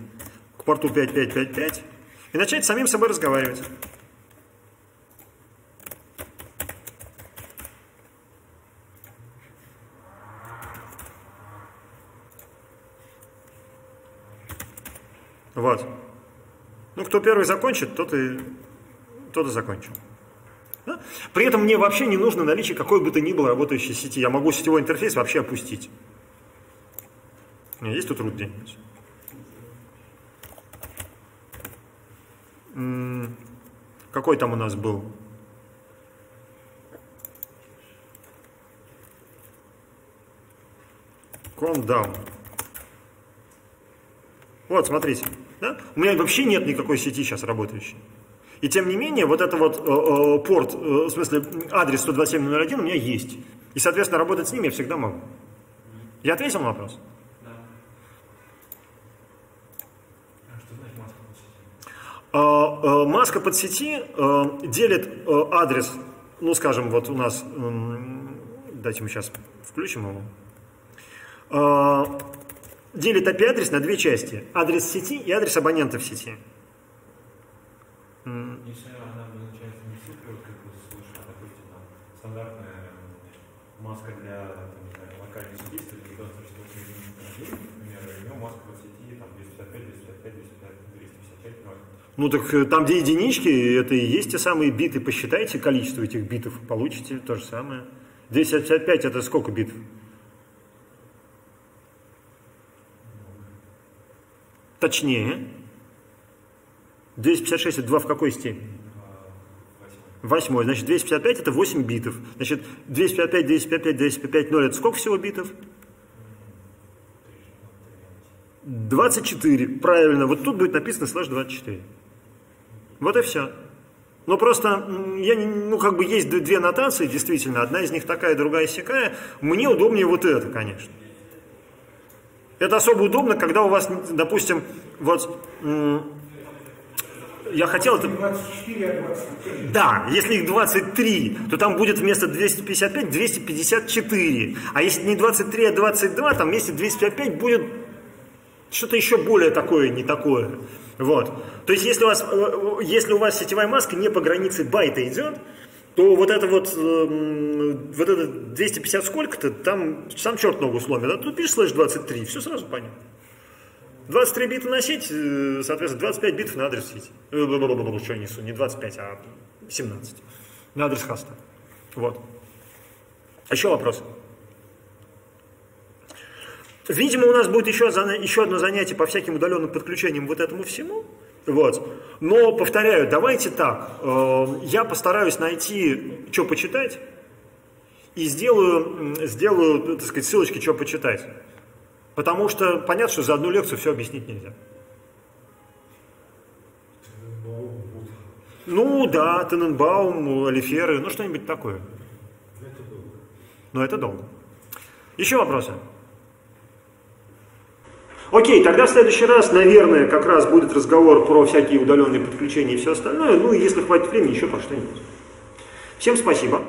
[SPEAKER 1] к порту 5555 и начать самим собой разговаривать. Вот. Ну, кто первый закончит, тот и, тот и закончил. При этом мне вообще не нужно наличие какой бы то ни было работающей сети. Я могу сетевой интерфейс вообще опустить. У меня есть тут root где-нибудь? Какой там у нас был? Calm down. Вот, смотрите. Да? У меня вообще нет никакой сети сейчас работающей. И тем не менее, вот это вот э, э, порт, э, в смысле адрес 127.01 у меня есть. И, соответственно, работать с ним я всегда могу. Я ответил на вопрос?
[SPEAKER 3] Да. А что значит маска под
[SPEAKER 1] э, Маска под сети делит адрес, ну, скажем, вот у нас, м, дайте мы сейчас включим его, Э, делит IP-адрес на две части. Адрес сети и адрес абонента в сети.
[SPEAKER 3] Если она назначается не супер, как вы слышали, а, допустим, там, стандартная маска для там, не знаю, локальной сети, стоит 98 например, и у него маска под сети там 255, 255, 255, 255, 0.
[SPEAKER 1] Ну так э, там, где единички, это и есть те самые биты. Посчитайте количество этих битов, получите то же самое. 255 это сколько битов? Точнее. 256 это 2 в какой степени? Восьмой. Значит, 255 это 8 битов. Значит, 255, 255, 255, 0 это сколько всего битов? 24. Правильно. Вот тут будет написано слэш 24. Вот и все. Ну просто, я, ну как бы есть две нотации, действительно, одна из них такая, другая сякая. Мне удобнее вот это, конечно. Это особо удобно, когда у вас, допустим, вот, я хотел это...
[SPEAKER 2] 24, а 23.
[SPEAKER 1] Да, если их 23, то там будет вместо 255 254. А если не 23, а 22, там вместе 255 будет что-то еще более такое, не такое. Вот. То есть, если у, вас, э, если у вас сетевая маска не по границе байта идет, то вот это вот, эм, вот это 250 сколько-то, там сам черт ногу сломит. А тут пишешь слэш 23, все сразу понятно. 23 бита э, соответственно, 25 битов на адрес сети. Э, Что я несу? Не 25, а 17. На адрес хоста. Вот. Еще вопрос. Видимо, у нас будет еще, еще одно занятие по всяким удаленным подключениям вот этому всему. Вот. Но, повторяю, давайте так. э, Я постараюсь найти, что почитать. и сделаю, сделаю, так сказать, ссылочки, что почитать. Потому что понятно, что за одну лекцию все объяснить нельзя. Ну да, Тененбаум, Алиферы, ну что-нибудь такое. Но это долго. Еще вопросы? Окей, тогда в следующий раз, наверное, как раз будет разговор про всякие удаленные подключения и все остальное. Ну и если хватит времени, еще про что-нибудь. Всем спасибо.